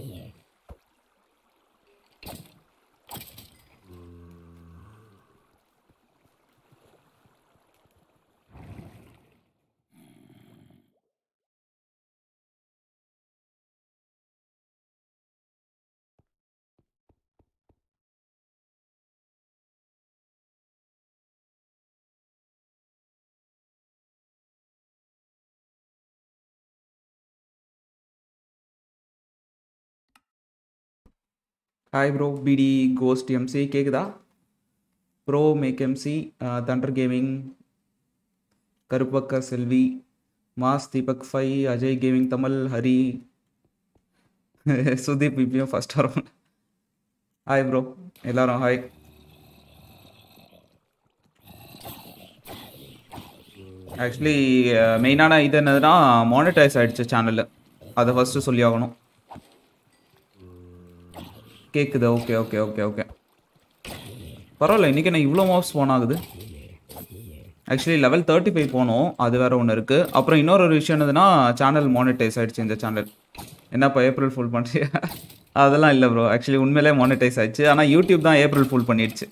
here. Hi bro PD ghost MC கேட்குதா bro Mac MC thunder gaming கருப்பக்க Selvi mass Deepak ஃபை Ajay gaming Tamil Hari Sudeep இப்பயும் first வரும் hi bro எல்லாரும் hi actually மெயினான இது என்னதுன்னா மானிட்டைஸ் ஆகிடுச்சு சேனலில் அதை ஃபஸ்ட்டு சொல்லி ஆகணும். கேட்குது ஓகே ஓகே ஓகே ஓகே பரவாயில்ல இன்றைக்கி நான் இவ்வளோ மாப்ஸ் போனாகுது ஆகுது. ஆக்சுவலி லெவல் தேர்ட்டி ஃபைவ் போனோம். அது வேறு ஒன்று இருக்குது அப்புறம் இன்னொரு ஒரு விஷயம் என்னதுன்னா சேனல் மானிட்டைஸ் ஆகிடுச்சு இந்த சேனல் என்னப்பா ஏப்ரல் ஃபுல் பண்ணுறியா அதெல்லாம் இல்லை ப்ரோ ஆக்சுவலி உண்மையிலே மானிட்டைஸ் ஆயிடுச்சு. ஆனால் யூடியூப் தான் ஏப்ரல் ஃபுல் பண்ணிடுச்சு.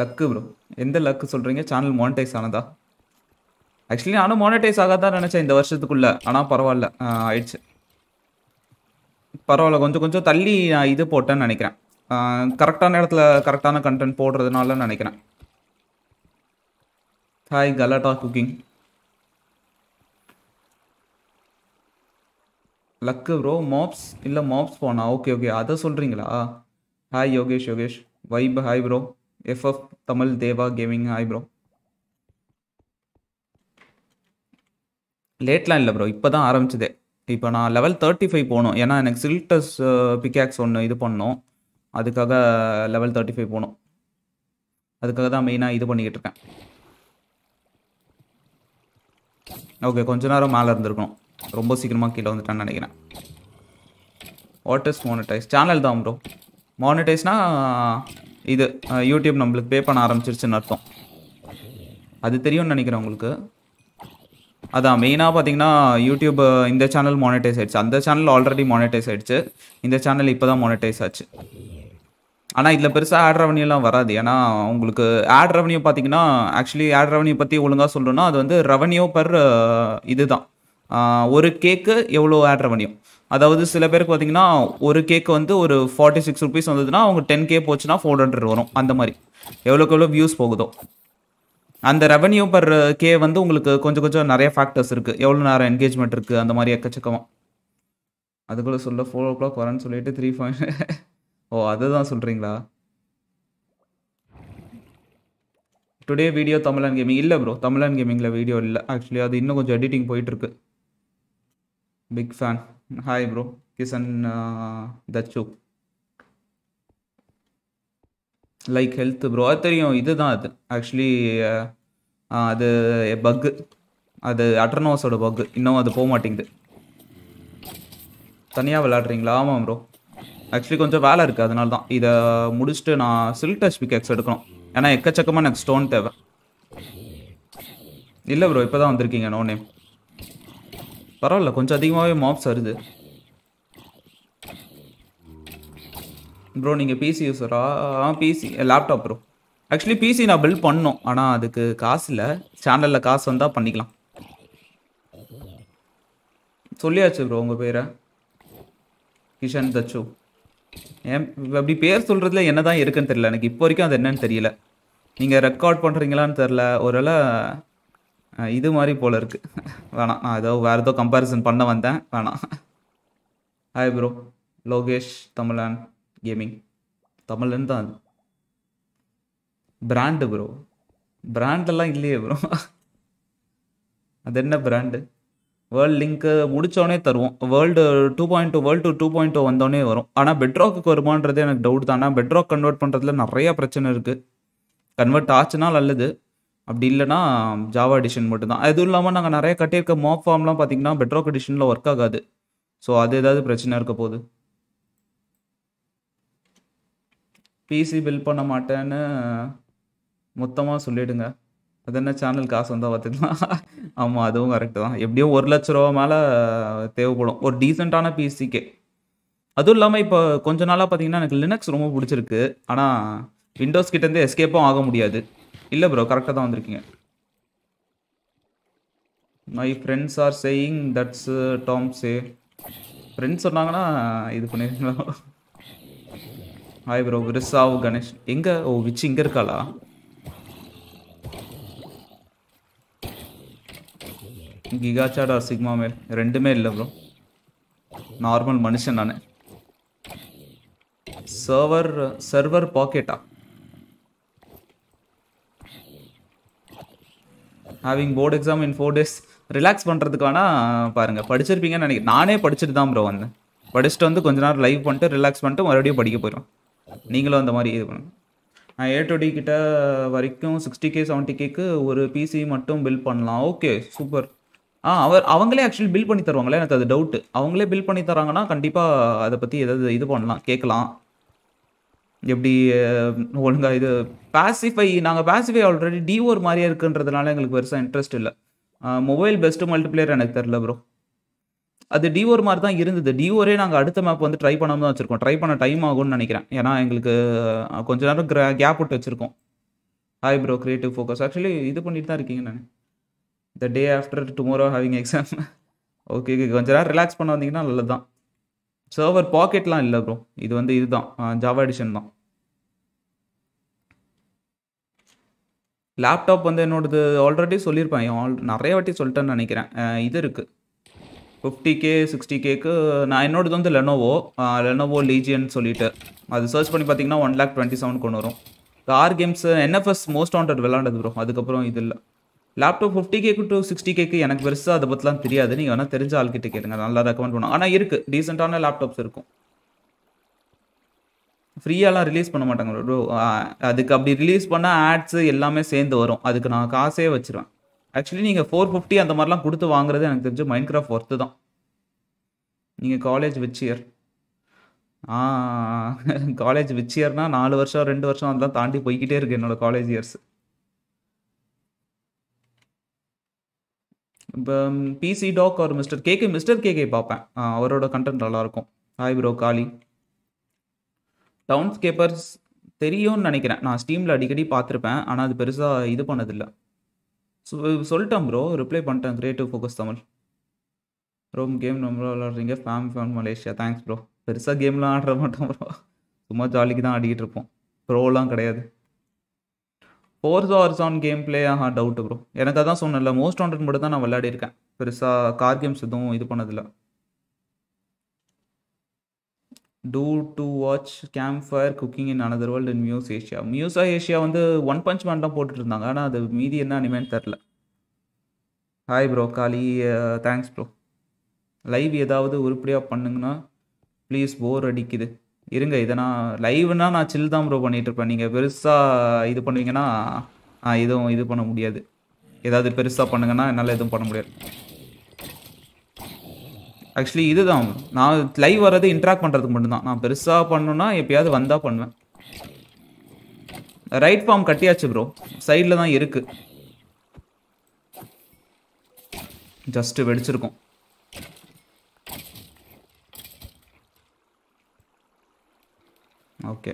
லக்கு ப்ரோ எந்த லக்கு சொல்கிறீங்க சேனல் மானிட்டைஸ் ஆனதா? ஆக்சுவலி நானும் மானிட்டைஸ் ஆகாதான் நினச்சேன் இந்த வருஷத்துக்குள்ளே. ஆனால் பரவாயில்ல. ஆயிடுச்சு. பரவாயில்ல கொஞ்சம் கொஞ்சம் தள்ளி நான் இது போட்டேன்னு நினைக்கிறேன். கரெக்டான இடத்துல கரெக்டான கண்டென்ட் போடுறதுனால நினைக்கிறேன். Hi Galatta cooking luck bro maps இல்லை மாப்ஸ் போனா ஓகே ஓகே அதை சொல்கிறீங்களா hi Yogesh Yogesh vibe hi bro FF Tamil Deva gaming hi bro லேட்லாம் இல்லை ப்ரோ இப்போ தான் ஆரம்பிச்சதே. இப்போ நான் லெவல் தேர்ட்டி ஃபைவ் போகணும். ஏன்னா எனக்கு சில்டஸ் பிக்காக்ஸ் ஒன்று இது பண்ணோம். அதுக்காக லெவல் தேர்ட்டி ஃபைவ் போகணும். அதுக்காக தான் மெயினாக இது பண்ணிக்கிட்டு இருக்கேன். ஓகே கொஞ்ச நேரம் மேலே இருந்திருக்கணும். ரொம்ப சீக்கிரமாக கீழே வந்துட்டேன்னு நினைக்கிறேன். வாட் இஸ் மானிட்டைஸ் சேனல் தான் ப்ரோ மானிட்டைஸ்னால் இது யூடியூப் நம்மளுக்கு பே பண்ண ஆரம்பிச்சிருச்சுன்னு அர்த்தம். அது தெரியும்னு நினைக்கிறேன் உங்களுக்கு. அதான் மெயினாக பார்த்தீங்கன்னா யூடியூப் இந்த சேனல் மானிட்டைஸ் ஆயிடுச்சு. அந்த சேனல் ஆல்ரெடி மானிட்டைஸ் ஆயிடுச்சு. இந்த சேனல் இப்போ தான் மானிட்டைஸ் ஆச்சு. ஆனால் இதில் பெருசாக ஆட் ரெவன்யூலாம் வராது. ஏன்னா உங்களுக்கு ஆட் ரெவன்யூ பார்த்தீங்கன்னா ஆக்சுவலி ஆட் ரெவன்யூ பற்றி ஒழுங்காக சொல்லணும்னா அது வந்து ரெவன்யூ பர் இது தான் ஒரு கேக்கு எவ்வளோ ஆட் ரெவன்யூ அதாவது சில பேருக்கு பார்த்தீங்கன்னா ஒரு கேக்கு வந்து ஒரு ஃபார்ட்டி சிக்ஸ் ருபீஸ் வந்ததுன்னா அவங்க டென் கே போச்சுன்னா ஃபோர் ஹண்ட்ரட் வரும். அந்த மாதிரி. எவ்வளோக்கு எவ்வளோ வியூஸ் போகுதோ. அந்த ரெவன்யூ பர் கே வந்து உங்களுக்கு கொஞ்சம் கொஞ்சம் நிறைய ஃபேக்டர்ஸ் இருக்குது எவ்வளோ நேரம் என்கேஜ்மெண்ட் இருக்குது அந்த மாதிரி எக்கச்சக்கமாக அதுக்குள்ளே சொல்ல ஃபோர் ஓ கிளாக் வரேன்னு சொல்லிட்டு த்ரீ பாயிண்ட் ஓ அதுதான் சொல்கிறீங்களா டுடே வீடியோ தமிழன் கேமிங் இல்லை ப்ரோ தமிழன் கேமிங்கில் வீடியோ இல்லை. ஆக்சுவலி அது இன்னும் கொஞ்சம் எடிட்டிங் போயிட்டுருக்கு. Big fan hi bro Kisan தச்சு லைக் ஹெல்த் ப்ரோ அது தெரியும். இதுதான் அது. ஆக்சுவலி அது பக்கு அது அட்ரனோஸோட பக்கு இன்னும் அது போக மாட்டேங்குது. தனியாக விளாட்றீங்களா ஆமாம் ப்ரோ ஆக்சுவலி கொஞ்சம் வேலை இருக்குது அதனால தான் இதை முடிச்சுட்டு நான் சில்டஸ் டச் பிகேக்ஸ் எடுக்கணும். ஏன்னா எக்கச்சக்கமாக எனக்கு ஸ்டோன் தேவை. இல்லை ப்ரோ இப்போ தான் வந்திருக்கீங்க. நோ நேம் பரவாயில்ல. கொஞ்சம் அதிகமாகவே மாப்ஸ் வருது. ப்ரோ நீங்கள் பிசி யூஸரா ஆ? PC laptop bro actually PC நான் பில்ட் பண்ணோம். ஆனால் அதுக்கு காசு இல்லை. சேனலில் காசு வந்தால் பண்ணிக்கலாம். சொல்லியாச்சு ப்ரோ உங்கள் பேரை? கிஷன் தச்சு. ஏன் அப்படி பேர் சொல்கிறதுல என்ன தான் இருக்குன்னு தெரியல. எனக்கு இப்போ வரைக்கும் அது என்னன்னு தெரியல. நீங்கள் ரெக்கார்ட் பண்ணுறீங்களான்னு தெரில ஒருவேளை இது மாதிரி போல் இருக்குது வேணாம். நான் ஏதோ வேறு ஏதோ கம்பேரிசன் பண்ண வந்தேன். வேணாம். ஹாய் ப்ரோ லோகேஷ் தமிழன். கேமிங் தமிழ்லேருந்து தான் பிராண்டு ப்ரோ பிராண்டெல்லாம் இல்லையே ப்ரோ அது என்ன பிராண்டு வேர்ல்டு லிங்க்கு முடித்தோடனே தருவோம். World two point two world two point two வந்தோடனே வரும். ஆனால் பெட்ராக்கு வருமானது எனக்கு டவுட் தான். ஆனால் பெட்ராக் கன்வெர்ட் பண்ணுறதுல நிறைய பிரச்சனை இருக்குது கன்வெர்ட் ஆச்சுன்னா நல்லது. அப்படி இல்லைன்னா ஜாவா எடிஷன் மட்டும்தான் அதுவும் இல்லாமல் நாங்கள் நிறைய கட்டியிருக்க மாப் ஃபார்ம்லாம் பார்த்தீங்கன்னா பெட்ராக் எடிஷனில் ஒர்க் ஆகாது. ஸோ அது ஏதாவது பிரச்சனை இருக்க போகுது. பிசி பில் பண்ண மாட்டேன்னு மொத்தமாக சொல்லிடுங்க. அது என்ன சேனல் காசு வந்தால் பார்த்துக்கலாம் ஆமாம் அதுவும் கரெக்டு தான். எப்படியும் ஒரு லட்ச ரூபா மேலே தேவைப்படும். ஒரு டீசெண்டான பிசிக்கே அதுவும் இல்லாமல் இப்போ கொஞ்ச நாளாக பார்த்தீங்கன்னா எனக்கு லினக்ஸ் ரொம்ப பிடிச்சிருக்கு. ஆனால் விண்டோஸ் கிட்டேருந்து எஸ்கேப்பும் ஆக முடியாது. இல்லை ப்ரோ கரெக்டாக தான் வந்திருக்கீங்க. My friends are saying that's Tom say friends சொன்னாங்கன்னா இது பண்ணிருக்கீங்களா ஹாய் ப்ரோ விருசாவ் கணேஷ் எங்கே? ஓ விச் இங்கே இருக்காளா? கிகாச்சாட் ஆர் சிக்மா மேல். ரெண்டுமே இல்லை ப்ரோ நார்மல் மனுஷன் நான். Server server பாக்கெட்டா having board exam in four days relax பண்ணுறதுக்கு வேணால் பாருங்கள் படிச்சிருப்பீங்கன்னு நினைக்கிறேன். நானே படிச்சுட்டு தான் ப்ரோ வந்தேன். படிச்சுட்டு வந்து கொஞ்ச நேரம் லைவ் பண்ணிட்டு ரிலாக்ஸ் பண்ணிட்டு மறுபடியும் படிக்க போயிடும் நீங்களும் அந்த மாதிரி இது பண்ணுங்க. நான் ஏ டு டி கிட்ட வரைக்கும் சிக்ஸ்டி கே செவன்ட்டி கேக்கு ஒரு பிசி மட்டும் பில் பண்ணலாம். ஓகே சூப்பர் ஆ அவர் அவங்களே ஆக்சுவலி பில் பண்ணி தருவாங்களே எனக்கு அது டவுட்டு அவங்களே பில் பண்ணி தராங்கன்னா கண்டிப்பாக அதை பற்றி ஏதாவது இது பண்ணலாம் கேட்கலாம். எப்படி ஒழுங்காக இது பேசிஃபை நாங்கள் பேசிஃபை ஆல்ரெடி டிஓர் மாதிரியே இருக்குன்றதுனால எங்களுக்கு பெருசாக இன்ட்ரெஸ்ட் இல்லை. மொபைல் பெஸ்ட்டு மல்டிப்ளேயர் எனக்கு தெரில ப்ரோ அது டிஓர் மாதிரி தான் இருந்தது. டிஓரே நாங்கள் அடுத்த மேப் வந்து ட்ரை பண்ணாமல் தான் வச்சுருக்கோம். ட்ரை பண்ண டைம் ஆகும்னு நினைக்கிறேன். ஏன்னா எங்களுக்கு கொஞ்ச நேரம் கிரா கேப் விட்டு வச்சுருக்கோம். Hi bro creative focus actually இது பண்ணிட்டு தான் இருக்கீங்க நான். The day after tomorrow having exam okay okay கொஞ்ச நேரம் ரிலாக்ஸ் பண்ண வந்தீங்கன்னா நல்லது தான் சர்வர் பாக்கெட்லாம் இல்லை ப்ரோ இது வந்து இதுதான். ஜாவா எடிஷன் தான். லேப்டாப் வந்து என்னோடது ஆல்ரெடி சொல்லியிருப்பேன். ஆல் நிறைய வாட்டி சொல்லிட்டேன்னு நினைக்கிறேன். இது இருக்குது ஃபிஃப்டி கே சிக்ஸ்டி கேக்கு நான் என்னோடது வந்து லெனோவோ லெனோவோ லீஜியன் சொல்லிட்டு. அது சர்ச் பண்ணி பார்த்தீங்கன்னா ஒன் லேக் டுவெண்ட்டி செவன் கொண்டு வரும். Car games NFS most wanted விளாண்டது bro அதுக்கப்புறம் இது இல்லை. லேப்டாப் ஃபிஃப்டி கேக்கு டு சிக்ஸ்டி கேக்கு எனக்கு பெருசாக அதை பற்றிலாம் தெரியாது. நீங்கள் வேணால் தெரிஞ்ச ஆள்கிட்ட கேளுங்க. நல்லா ரெக்கமெண்ட் பண்ணுவோம் ஆனால் இருக்குது டீசெண்டான லேப்டாப்ஸ் இருக்கும். ஃப்ரீயாலாம் ரிலீஸ் பண்ண மாட்டாங்க ப்ரோ அதுக்கு அப்படி ரிலீஸ் பண்ணால் ஆட்ஸு எல்லாமே சேர்ந்து வரும். அதுக்கு நான் காசே வச்சுருவேன். ஆக்சுவலி நீங்கள் ஃபோர் ஃபிஃப்டி அந்த மாதிரிலாம் கொடுத்து வாங்குறது எனக்கு தெரிஞ்சு மைண்ட் கிராஃப்ட் ஒர்த்து தான். நீங்கள் காலேஜ் விச் இயர் ஆ காலேஜ் விச் இயர்னா நாலு வருஷம் ரெண்டு வருஷம் அதெல்லாம் தாண்டி போய்கிட்டே இருக்கு என்னோட காலேஜ் இயர்ஸ் இப்போ பிசி டாக் ஒரு மிஸ்டர் கேகே மிஸ்டர் கேகே பார்ப்பேன். அவரோட கண்டென்ட் நல்லாயிருக்கும். ஹாய் ப்ரோ காலி டவுன்ஸ்கேப்பர்ஸ் தெரியும்னு நினைக்கிறேன். நான் ஸ்டீமில் அடிக்கடி பார்த்துருப்பேன். ஆனால் அது பெருசாக இது பண்ணதில்லை. சொல்லிட்டேன் ப்ரோ ரிப்ளை பண்ணிட்டேன். Creative focus Tamil. Rome game ரொம்ப விளாட்றீங்க fame fame Malaysia thanks bro பெருசாக கேம்லாம் ஆடுற மாட்டோம் ப்ரோ சும்மா ஜாலிக்கு தான் ஆடிக்கிட்டு இருப்போம். ப்ரோலாம் கிடையாது. Fours hours on game play Aha doubt bro எனக்கு அதான் சொன்னேன்ல மோஸ்ட் வாண்டட் மட்டும் தான் நான் விளையாடிருக்கேன். பெருசாக கார் கேம்ஸ் எதுவும் இது பண்ணதில்லை. To to watch camp fire cooking in another world in muse Asia மியூஸா Asia வந்து ஒன் பஞ்ச் மேன்லாம் போட்டுட்டு இருந்தாங்க ஆனால் அது மீதி என்ன அனிமேன்னு தெரில ஹாய் ப்ரோ காலி தேங்க்ஸ் ப்ரோ லைவ் ஏதாவது உருப்படியாக பண்ணுங்கன்னா ப்ளீஸ் போர் அடிக்குது. இருங்க இதை நான் லைவ்னா நான் சில் தான் ப்ரோ பண்ணிகிட்ருப்பேன் இருப்பேன் நீங்கள் பெருசாக இது பண்ணுவீங்கன்னா எதுவும் இது பண்ண முடியாது. ஏதாவது பெருசாக பண்ணுங்கன்னா என்னால் எதுவும் பண்ண முடியாது. ஆக்சுவலி இதுதான். நான் லைவ் வர்றது இன்ட்ராக்ட் பண்ணுறதுக்கு மட்டும்தான். நான் பெருசாக பண்ணணும்னா எப்பயாவது வந்தால் பண்ணுவேன். ரைட் ஃபார்ம் கட்டியாச்சு ப்ரோ சைடில் தான் இருக்கு. ஜஸ்ட் வெடிச்சிருக்கும். ஓகே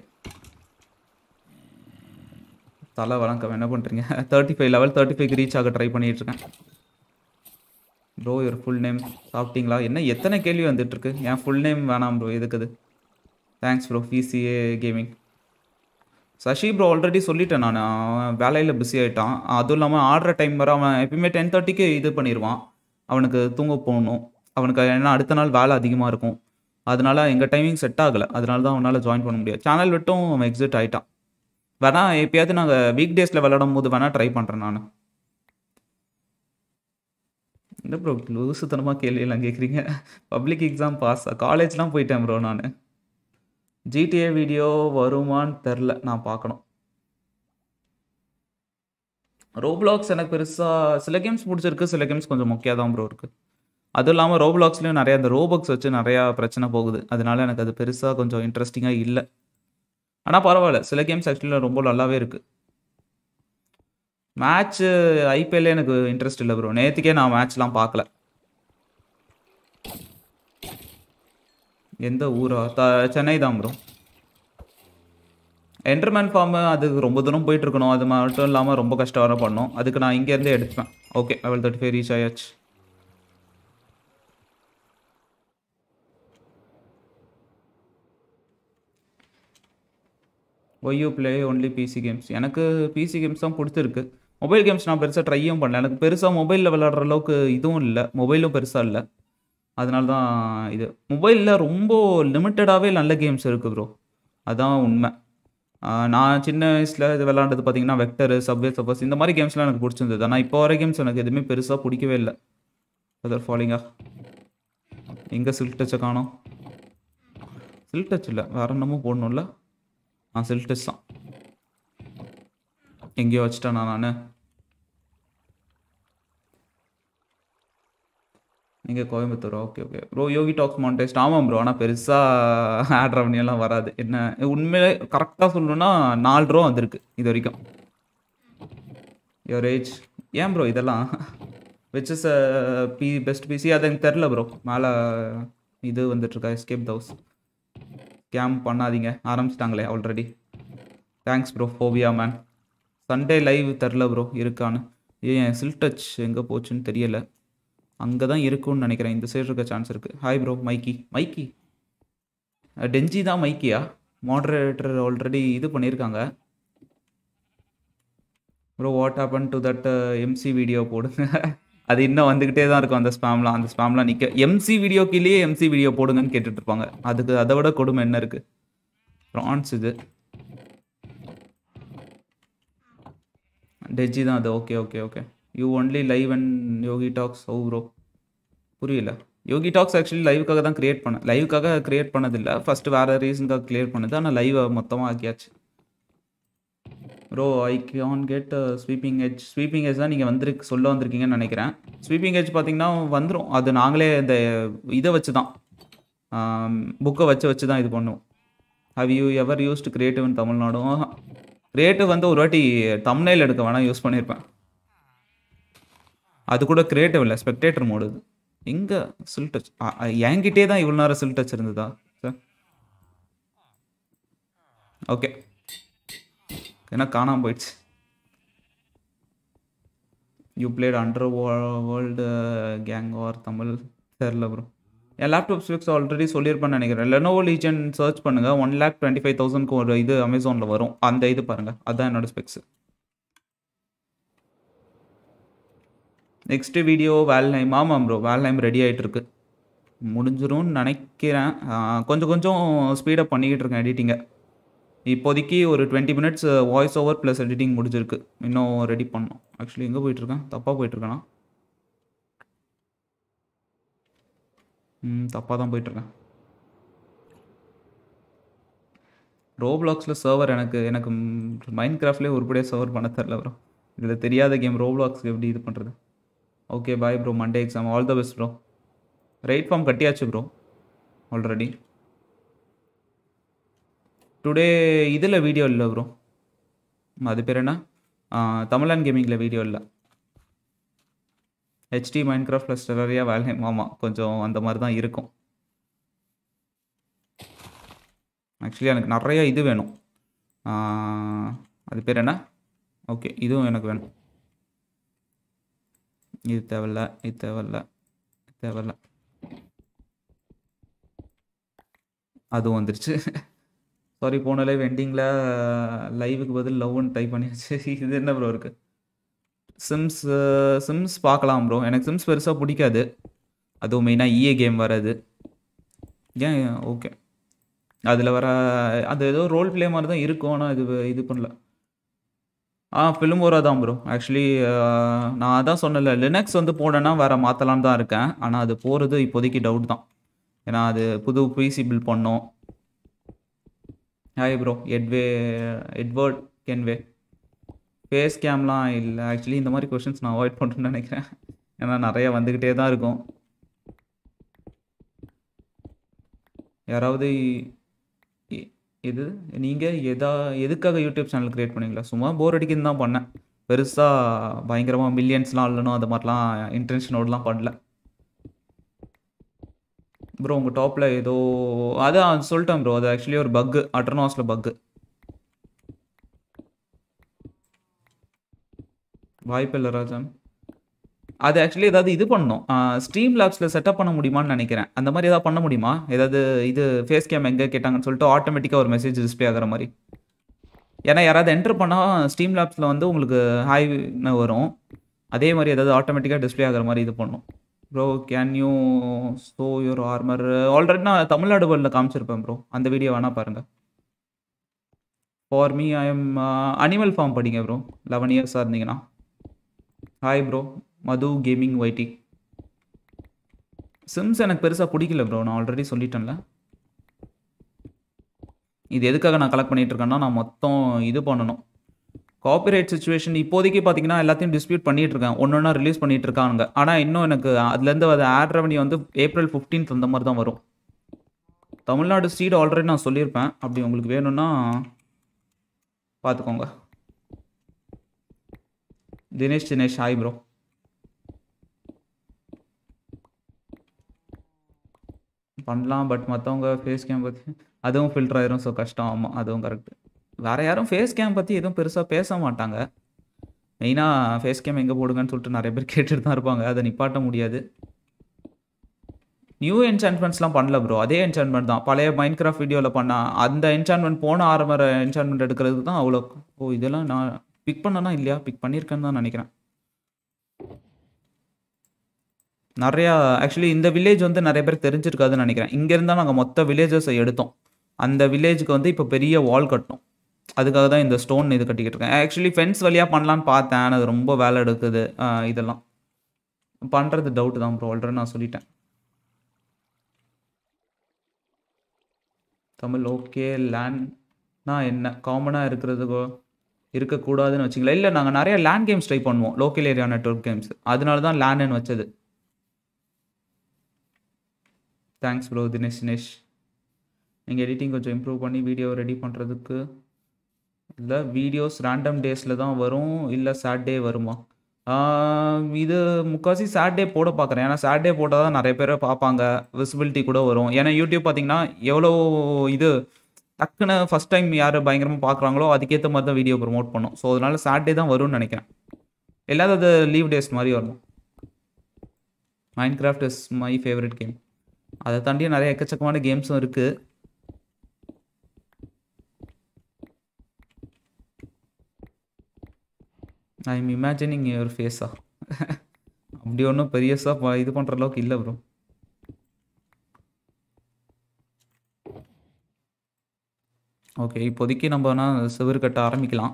தலை வணக்கம் என்ன பண்ணுறீங்க thirty five level thirty five reach ஆக ட்ரை பண்ணிகிட்ருக்கேன் இருக்கேன். ப்ரோ யுவர் ஃபுல் நேம் சாப்பிட்டீங்களா? என்ன எத்தனை கேள்வி வந்துட்டுருக்கு? என் ஃபுல் நேம் வேணாம் bro எதுக்குது thanks bro PCA gaming Sasi bro already சொல்லிட்டேன் நான். அவன் வேலையில் பிஸி ஆகிட்டான் அதுவும் இல்லாமல் ஆடுற டைம் வர அவன் எப்பயுமே டென் தேர்ட்டிக்கு இது பண்ணிடுவான் அவனுக்கு தூங்க போகணும் அவனுக்கு ஏன்னா அடுத்த நாள் வேலை அதிகமாக இருக்கும். அதனால் எங்கள் டைமிங் செட் ஆகலை. அதனால தான் அவனால் ஜாயின் பண்ண முடியாது. சேனல் விட்டும் அவன் எக்ஸிட் ஆகிட்டான் வேணா எப்பயாவது நாங்கள் வீக் டேஸில் விளாடும் போது வேணால் ட்ரை பண்ணுறேன் நான். என்ன ப்ரோ லூசுத்தனமாக கேள்வியெல்லாம் கேட்குறீங்க பப்ளிக் எக்ஸாம் பாஸ் காலேஜ்லாம் போயிட்டேன் ப்ரோ நான். ஜிடிஏ வீடியோ வருமான்னு தெரில நான் பார்க்கணும். ரோப்ளாக்ஸ் எனக்கு பெருசாக சில கேம்ஸ் பிடிச்சிருக்கு சில கேம்ஸ் கொஞ்சம் மொக்கையாக தான் ப்ரோ இருக்குது அதுவும் இல்லாமல் ரோப்ளாக்ஸ்லேயும் நிறையா இந்த ரோபக்ஸ் வச்சு நிறையா பிரச்சனை போகுது. அதனால எனக்கு அது பெருசாக கொஞ்சம் இன்ட்ரெஸ்டிங்காக இல்லை. ஆனால் பரவாயில்ல. சில கேம்ஸ் ஆக்சுவலாக ரொம்ப நல்லாவே இருக்குது மேட்ச்சு ஐபிஎல்ல எனக்கு இன்ட்ரெஸ்ட் இல்லை ப்ரோ நேற்றுக்கே நான் மேட்ச்லாம் பார்க்கல எந்த ஊரா? த சென்னை தான் ப்ரோ என்டர்மேன் ஃபார்மு அது ரொம்ப தூரம் போயிட்டு இருக்கணும். அது மட்டும் இல்லாமல் ரொம்ப கஷ்டம் பண்ணோம் அதுக்கு நான் இங்கேருந்தே எடுப்பேன் okay level thirty five reach ஆயாச்சு why you play only PC games எனக்கு பிசி கேம்ஸ் தான் பிடிச்சிருக்கு. மொபைல் கேம்ஸ் நான் பெருசாக ட்ரையும் பண்ணல. எனக்கு பெருசாக மொபைலில் விளாட்ற அளவுக்கு இதுவும் இல்லை. மொபைலும் பெருசாக இல்லை. அதனால தான் இது மொபைலில் ரொம்ப லிமிட்டடாகவே நல்ல கேம்ஸ் இருக்குது ப்ரோ அதுதான் உண்மை. நான் சின்ன வயசில் இது விளாண்டது பார்த்தீங்கன்னா வெக்டரு சப்வே சப்போஸ் இந்த மாதிரி கேம்ஸ்லாம் எனக்கு பிடிச்சிருந்தது. ஆனால் இப்போ வர கேம்ஸ் எனக்கு எதுவுமே பெருசாக பிடிக்கவே இல்லை. அதர் ஃபாலிங்கா எங்கே சில்க் டச்சை காணோம்? சில்க் டச் இல்லை. வேற என்னமோ போடணும்ல? ஆ சில்க் டச் தான். எங்கேயோ வச்சுட்டேனா நான் நீங்கள் Coimbatore? Okay okay. Bro Yogi talks மாண்டேஸ்ட் ஆமாம் ப்ரோ ஆனால் பெருசாக ஆட் ரெவன்யூலாம் வராது. என்ன உண்மையிலே கரெக்டாக சொல்லணுன்னா நாலு ரூபா வந்திருக்கு இது வரைக்கும். யோர் ஏஜ் ஏன் ப்ரோ இதெல்லாம்? Which is be best PC அது எனக்கு தெரில ப்ரோ மேலே இது வந்துட்டுருக்கா எஸ்கேப் தவுஸ் கேம் பண்ணாதீங்க. ஆரம்பிச்சிட்டாங்களே already thanks bro phobia man Sunday live தெரில ப்ரோ இருக்கான்னு. ஏன் சில் டச் எங்கே போச்சுன்னு தெரியலை. அங்கே தான் இருக்கும்னு நினைக்கிறேன். இந்த சைடு இருக்க சான்ஸ் இருக்குது ஹாய் ப்ரோ மைக்கி மைக்கி டெஞ்சி தான் மைக்கியா மாடரேட்டர் ஆல்ரெடி இது பண்ணியிருக்காங்க bro what happen to that MC video போடுங்க. அது இன்னும் வந்துக்கிட்டே தான் இருக்கும் அந்த ஸ்பேம்லாம் அந்த ஸ்பேம்லாம் நிற்க எம்சி வீடியோக்கிலேயே எம்சி வீடியோ போடுங்கன்னு கேட்டுட்ருப்பாங்க அதுக்கு அதை விட கொடுமை என்ன இருக்குது ப்ரான்ஸ் இது. டெஜி தான் அது. Okay okay okay you only live and Yogi talks oh bro புரியல. யோகி டாக்ஸ் ஆக்சுவலி லைவுக்காக தான் க்ரியேட் பண்ணேன் லைவுக்காக க்ரியேட் பண்ணதில்லை. ஃபஸ்ட்டு வேறு ரீசனுக்காக க்ளியர் பண்ணது. ஆனால் லைவை மொத்தமாக ஆக்கியாச்சு. Bro I can get sweeping edge sweeping H தான் நீங்கள் வந்துருக்கு சொல்ல வந்திருக்கீங்கன்னு நினைக்கிறேன். ஸ்வீப்பிங் ஹெச் பார்த்தீங்கன்னா வந்துடும் அது நாங்களே இந்த இதை வச்சு தான் புக்கை வச்சு வச்சு தான் இது பண்ணுவோம். How you ever used creative in தமிழ்நாடும் கிரியேட்டிவ் வந்து ஒரு வாட்டி தம்னைல் எடுக்க வேணால் யூஸ் பண்ணியிருப்பேன் அது கூட கிரியேட்டிவ் இல்லை ஸ்பெக்டேட்டர் மோடு இது. எங்கே சில் டச் என்கிட்டே தான் இவ்வளோ நேரம் சில் டச் இருந்ததா? சார் ஓகே ஏன்னா காணாமல் போயிடுச்சு. You played under world gang or Tamil தெரில ப்ரோ என் லேப்டாப் ஸ்பெக்ஸ் ஆல்ரெடி சொல்லியிருப்பேன்னு நினைக்கிறேன். லெனோவோ லீஜன் சர்ச் பண்ணுங்கள் ஒன் லேக் டுவெண்ட்டி ஃபைவ் தௌசண்ட்க்கு ஒரு இது அமேசானில் வரும். அந்த இது பாருங்கள் அதுதான் என்னோட ஸ்பெக்ஸ் நெக்ஸ்ட் வீடியோ வேல்ஹைம் ஆமாம் ப்ரோ வேல்ஹைம் ரெடி ஆகிட்டு இருக்கு முடிஞ்சிரும்னு நினைக்கிறேன். கொஞ்சம் கொஞ்சம் ஸ்பீடப் பண்ணிக்கிட்டு இருக்கேன் எடிட்டிங்கை இப்போதைக்கு ஒரு twenty minutes voice over plus editing முடிஞ்சிருக்கு. இன்னும் ரெடி பண்ணோம் ஆக்சுவலி எங்கே போயிட்டுருக்கேன்? தப்பாக போயிட்டுருக்கேனா? தப்பாக தான் போயிட்டுருக்கேன். ரோப்ளாக்ஸில் சர்வர் எனக்கு எனக்கு மைண்ட் கிராஃப்ட்லேயே ஒருபடியாக சர்வர் பண்ண தெரில ப்ரோ இதில் தெரியாத கேம் ரோப்ளாக்ஸ்க்கு எப்படி இது பண்ணுறது okay bye bro Monday exam all the best bro right form கட்டியாச்சு ப்ரோ ஆல்ரெடி டுடே இதில் வீடியோ இல்லை ப்ரோ அது பேர் என்ன? தமிழன் கேமிங்கில் வீடியோ இல்லை. HD Minecraft plus Terraria Valheim ஆமாம் கொஞ்சம் அந்த மாதிரி தான் இருக்கும். ஆக்சுவலி எனக்கு நிறைய இது வேணும். அது பேர் என்ன? ஓகே இதுவும் எனக்கு வேணும். இது தேவையில்ல இது தேவையில்ல இது தேவையில்ல. அதுவும் வந்துருச்சு. சாரி போன லைவ் எண்டிங்கில் லைவுக்கு பதில் லவ்னு டைப் பண்ணியாச்சு. இது என்ன ப்ரோ இருக்குது சிம்ஸ் சிம்ஸ் பார்க்கலாம் ப்ரோ எனக்கு சிம்ஸ் பெருசாக பிடிக்காது. அதுவும் மெயினாக இஏ கேம் வராது ஏன் ஓகே அதில் வர அது ஏதோ ரோல் ப்ளே மாதிரி தான் இருக்கும். ஆனால் இது இது பண்ணல. ஆ ஃபிலிம் ஓரா தான் ப்ரோ ஆக்சுவலி நான் அதான் சொன்னல லினக்ஸ் வந்து போனேன்னா வேறு மாற்றலான்னு தான் இருக்கேன். ஆனால் அது போகிறது இப்போதைக்கு டவுட் தான். ஏன்னா அது புது பிசி பில் பண்ணோம். ஹாய் ப்ரோ எட்வே எட்வர்ட் கென்வே ஃபேஸ் கேம்லாம் இல்லை. ஆக்சுவலி இந்த மாதிரி கொஷின்ஸ் நான் அவாய்ட் பண்ணுறேன்னு நினைக்கிறேன். ஏன்னா நிறைய வந்துக்கிட்டே தான் இருக்கும். யாராவது இது நீங்கள் எதா எதுக்காக யூடியூப் சேனல் க்ரியேட் பண்ணீங்களா? சும்மா போர் அடிக்கிறது தான் பண்ணேன். பெருசாக பயங்கரமாக மில்லியன்ஸ்லாம் அள்ளணும் அந்த மாதிரிலாம் இன்டென்ஷனோடலாம் பண்ணல. ப்ரோ உங்கள் டாப்பில் ஏதோ அதான் சொல்லிட்டேன் ப்ரோ அது ஆக்சுவலி ஒரு பக்கு அட்டர்னாஸில் பக்கு வாய்ப்பில்லை ராஜன் அது ஆக்சுவலி ஏதாவது இது பண்ணணும். ஸ்ட்ரீம் லேப்ஸில் செட்டப் பண்ண முடியுமான்னு நினைக்கிறேன். அந்த மாதிரி ஏதாவது பண்ண முடியுமா? ஏதாவது இது ஃபேஸ் கேம் எங்கே கேட்டாங்கன்னு சொல்லிட்டு ஆட்டோமேட்டிக்காக ஒரு மெசேஜ் டிஸ்பிளே ஆகிற மாதிரி. ஏன்னா யாராவது என்டர் பண்ணால் ஸ்டீம் லேப்ஸில் வந்து உங்களுக்கு ஹாய்னு வரும். அதே மாதிரி ஏதாவது ஆட்டோமேட்டிக்காக டிஸ்பிளே ஆகிற மாதிரி இது பண்ணும். Bro can you show your armour already நான் தமிழ்நாடு வேர்ல்டில் காமிச்சிருப்பேன் ப்ரோ அந்த வீடியோ வேணால் பாருங்கள் for me I am animal farm படிங்க ப்ரோ லெவன் இயர்ஸாக இருந்தீங்கன்னா. Hi bro Madhu gaming YT Sims எனக்கு பெருசாக பிடிக்கல ப்ரோ நான் ஆல்ரெடி சொல்லிட்டேன்ல. இது எதுக்காக நான் கலெக்ட் பண்ணிகிட்ருக்கேன்னா நான் மொத்தம் இது பண்ணணும். காப்பிரைட் சுச்சுவேஷன் இப்போதைக்கு பார்த்தீங்கன்னா எல்லாத்தையும் டிஸ்பியூட் பண்ணிகிட்டு இருக்கேன். ஒன்று ஒன்றா ரிலீஸ் பண்ணிட்டு இருக்காங்க ஆனால் இன்னும் எனக்கு அதுலேருந்து அது ஆட் ரெவன்யூ வந்து ஏப்ரல் ஃபிஃப்டீன்த் அந்த மாதிரி தான் வரும். தமிழ்நாடு ஸ்ட்ரீட் ஆல்ரெடி நான் சொல்லியிருப்பேன். அப்படி உங்களுக்கு வேணும்னா பார்த்துக்கோங்க தினேஷ் தினேஷ் ஹாய் ப்ரோ பண்ணலாம் பட் மற்றவங்க ஃபேஸ் கேம் பற்றி அதுவும் ஃபில்டர் ஆயிரும் ஸோ கஷ்டம். ஆமாம் அதுவும் கரெக்ட் வேறு யாரும் ஃபேஸ் கேம் பற்றி எதுவும் பெருசாக பேச மாட்டாங்க. மெயினாக ஃபேஸ் கேம் எங்கே போடுங்கன்னு சொல்லிட்டு நிறைய பேர் கேட்டுட்டு தான் இருப்பாங்க. அதை நிப்பாட்ட முடியாது. நியூ என்சான்மெண்ட்ஸ்லாம் பண்ணல ப்ரோ அதே என்சான்மெண்ட் தான். பழைய மைண்ட் கிராஃப்ட் வீடியோவில் பண்ணால் அந்த என்சான்மெண்ட் போன ஆரம்பர என்சான்மெண்ட் எடுக்கிறதுக்கு தான் அவ்வளோ ஓ இதெல்லாம் நான் பிக் பண்ணனா இல்லையா? பிக் பண்ணியிருக்கேன்னு தான் நினைக்கிறேன். நிறையா ஆக்சுவலி இந்த வில்லேஜ் வந்து நிறைய பேர் தெரிஞ்சிருக்காதுன்னு நினைக்கிறேன். இங்கேருந்து தான் நாங்கள் மொத்த வில்லேஜஸை எடுத்தோம். அந்த வில்லேஜுக்கு வந்து இப்போ பெரிய வால் கட்டணும். அதுக்காக தான் இந்த ஸ்டோன் இது கட்டிக்கிட்டு இருக்கேன். ஆக்சுவலி ஃபென்ஸ் வழியாக பண்ணலான்னு பார்த்தேன். அது ரொம்ப வேலை எடுக்குது இதெல்லாம். பண்ணுறது டவுட் தான் ப்ரோ ஆல்ரெடி நான் சொல்லிட்டேன். தமிழ் ஓகே லேண்ட்னா என்ன? காமனாக இருக்கிறதுக்கோ? இருக்கக்கூடாதுன்னு வச்சுங்களேன் இல்லை நாங்கள் நிறைய லேண்ட் கேம்ஸ் ட்ரை பண்ணுவோம். லோக்கல் ஏரியா நெட்ஒர்க் கேம்ஸ் அதனால தான் லேண்டுன்னு வச்சது. தேங்க்ஸ் ப்ரோ தினேஷ் தினேஷ் நீங்கள் எடிட்டிங் கொஞ்சம் இம்ப்ரூவ் பண்ணி வீடியோ ரெடி பண்ணுறதுக்கு இல்லை வீடியோஸ் ரேண்டம் டேஸில் தான் வரும் இல்லை சாட்டர்டே வருமா? இது முக்கால்வாசி சாட்டர்டே போட பார்க்குறேன் ஏன்னா சாட்டர்டே போட்டால் தான் நிறைய பேர் பார்ப்பாங்க. விசிபிலிட்டி கூட வரும். ஏன்னா யூடியூப் பார்த்தீங்கன்னா எவ்வளோ இது டக்குன்னு ஃபஸ்ட் டைம் யார் பயங்கரமாக பார்க்குறாங்களோ அதுக்கேற்ற மாதிரி தான் வீடியோ ப்ரொமோட் பண்ணும். ஸோ அதனால சாட்டர்டே தான் வரும்னு நினைக்கிறேன். இல்லாத அது லீவ் டேஸ் மாதிரி வரும் Minecraft is my favourite game அதை தாண்டியும் நிறைய எக்கச்சக்கமான கேம்ஸும் இருக்குது ஐ எம் இமேஜினிங் யுவர் ஃபேஸா அப்படி ஒன்றும் பெரியஸாக இது பண்ணுற அளவுக்கு இல்லை ப்ரோ ஓகே இப்போதைக்கு நம்ம வேணால் சிவர் கட்ட ஆரம்பிக்கலாம்.